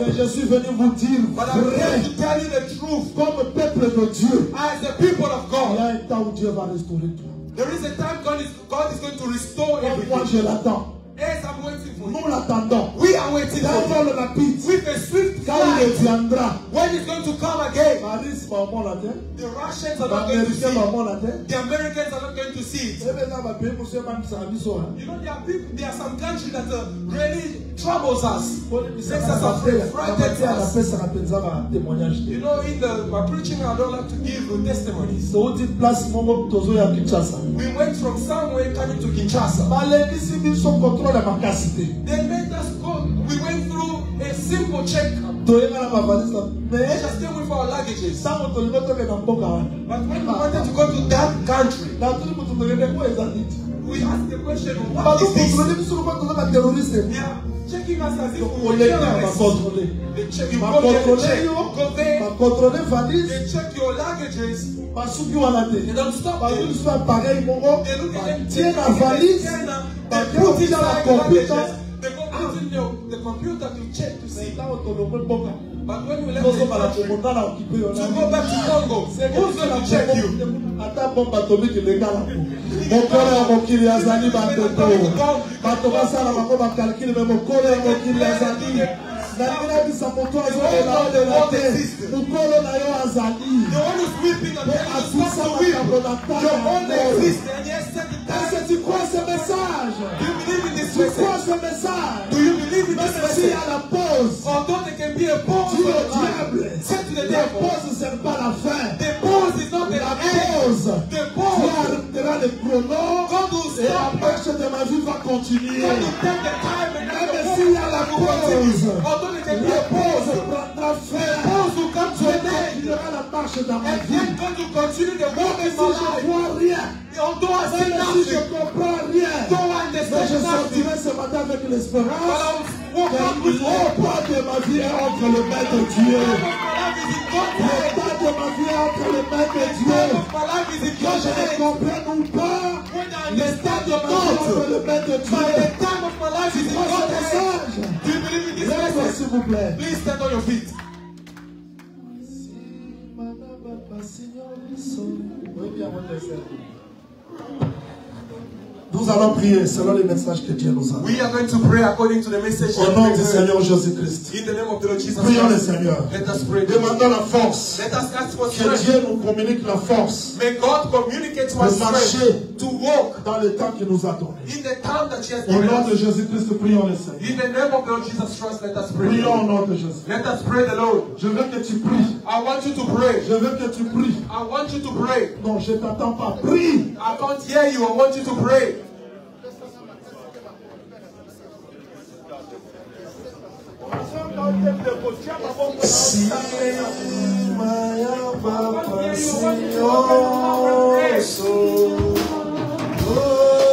Mais je suis venu vous dire vrai. going to tell you the truth. Comme peuple de Dieu, As the people of il y a un temps où Dieu va restaurer tout. there is a time God is, God is going to restore moi, je l'attends. As I'm waiting for Nous l'attendons. We are waiting for vol rapide. With a swift Quand il flight. viendra, When it's going to come again, Paris va au la terre. the Russians are not going to see it. terre. The Americans are not going to see it. Et maintenant, ma pays, monsieur, même ça, nous sommes. You know, there are people, there are some countries that uh, really troubles us. Makes us afraid, frightens us. You know, in the my preaching, I don't like to give testimonies. touti place moko tozoya kinshasa We went from somewhere coming to Kinshasa. Ya makasi te They made us go. We went through a simple check. toyenga na bavalise mais just stay with our luggages. ntango tolingo tokenda mboka wana But when we wanted to go to that country, na toli moto tokende ko eza nini we asked the question, what bato is this? kontrole biso lokola toza baterroriste They are checking us as if we were terrorists. They check, you go there, check, go there, bakontrole valise. Basuki wana te bazwi lisu apareil moko batie na valise bateotina na komputata otolongwe mboka tozobala komondala okipe yoata bomba tobiki lengala mokolo ya mokili azali bandeko bato basala bango bakalkile me mokolo ya mokili azali ndenge na yebisa moto azolela te mokolo na yo azali mpe asusakabo na taaese tu crois ce message? Tu crois ce message? S'il y a la pause. The diable. Time, say to the La devil, pause ce n'est pas la fin. La pause. Pause, arrêteras le chrono Et la marche de ma vie va continuer. Même s'il y a la pause La prendra fin la marche dans ma vie Même si je ne vois rien Même si je ne comprends rien Mais je sortirai ce matin avec l'espérance with hope. l'état de ma vie est entre les mains de Dieu. L'état de ma vie est entre de The Dieu. Que je le hand. comprenne ou pas, l'état de ma vie est entre de but Dieu. s'il vous plaît. Please stand on your feet. Yeah, what they said. Nous allons prier selon les messages que Dieu nous a. We are going to pray according to the message Au nom du. Seigneur Jésus-Christ. In the name of the Lord Jesus Prions le. Seigneur. Let us pray. Demandons la force. Let us ask for Que strength. Dieu nous communique la force May God communicate to us De marcher. strength to walk dans le temps qu'il nous a donné. in the time that He has Au given nom de us. Jésus-Christ, prions le Seigneur. In the name of the Lord Jesus Christ, let us pray. Prions au nom de Jésus. Let us pray the Lord. Je veux que tu pries. I want you to pray. Je veux que tu pries. I want you to pray. Non, je t'attends pas. Prie. I can't hear you. I want you to pray. Si maya papa sinyoso otokomana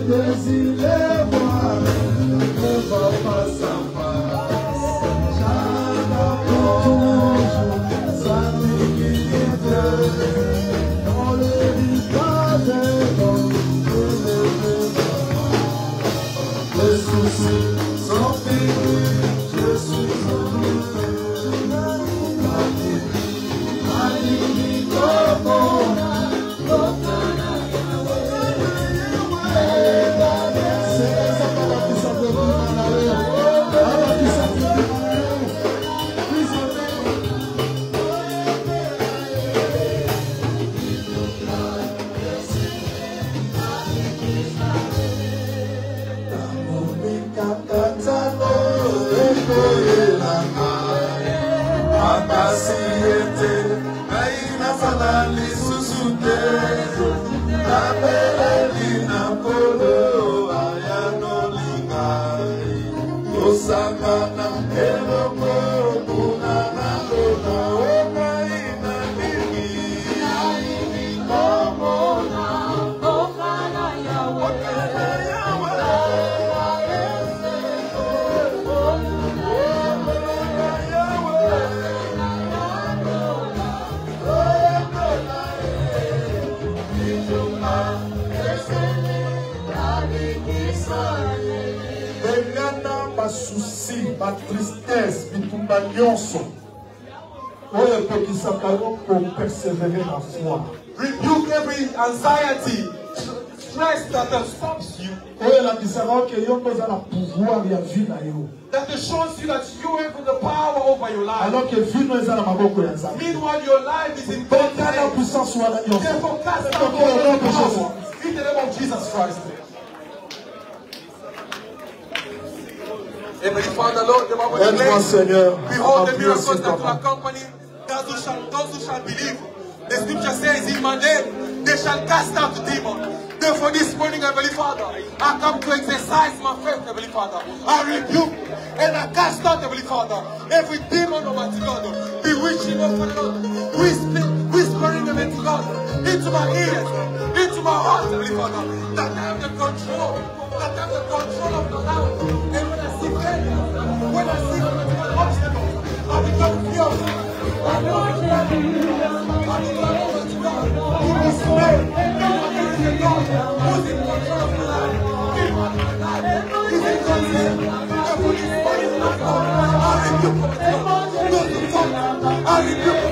désiré Meanwhile, your life is in God's hands. puissance wana nyonso Therefore, cast out all the power in the name of Jesus Christ. Heavenly Father, Lord, the Bible declares, Behold the miracles that will accompany those who shall, those who shall believe. The scripture says in my name, they shall cast out demons. Therefore, this morning, Heavenly Father, I come to exercise my faith, Heavenly Father. I rebuke and I cast out, Heavenly Father, every demon, Almighty God, bewitching, oh Father Lord, whispering, whispering, Almighty God, into my ears, into my heart, Heavenly Father, that I have the control, that I have the control of the life. And when I see failure, when I see Almighty obstacles, I become furious. I know I can't I become Almighty God, who is made, who is the God, in control of my I rebuke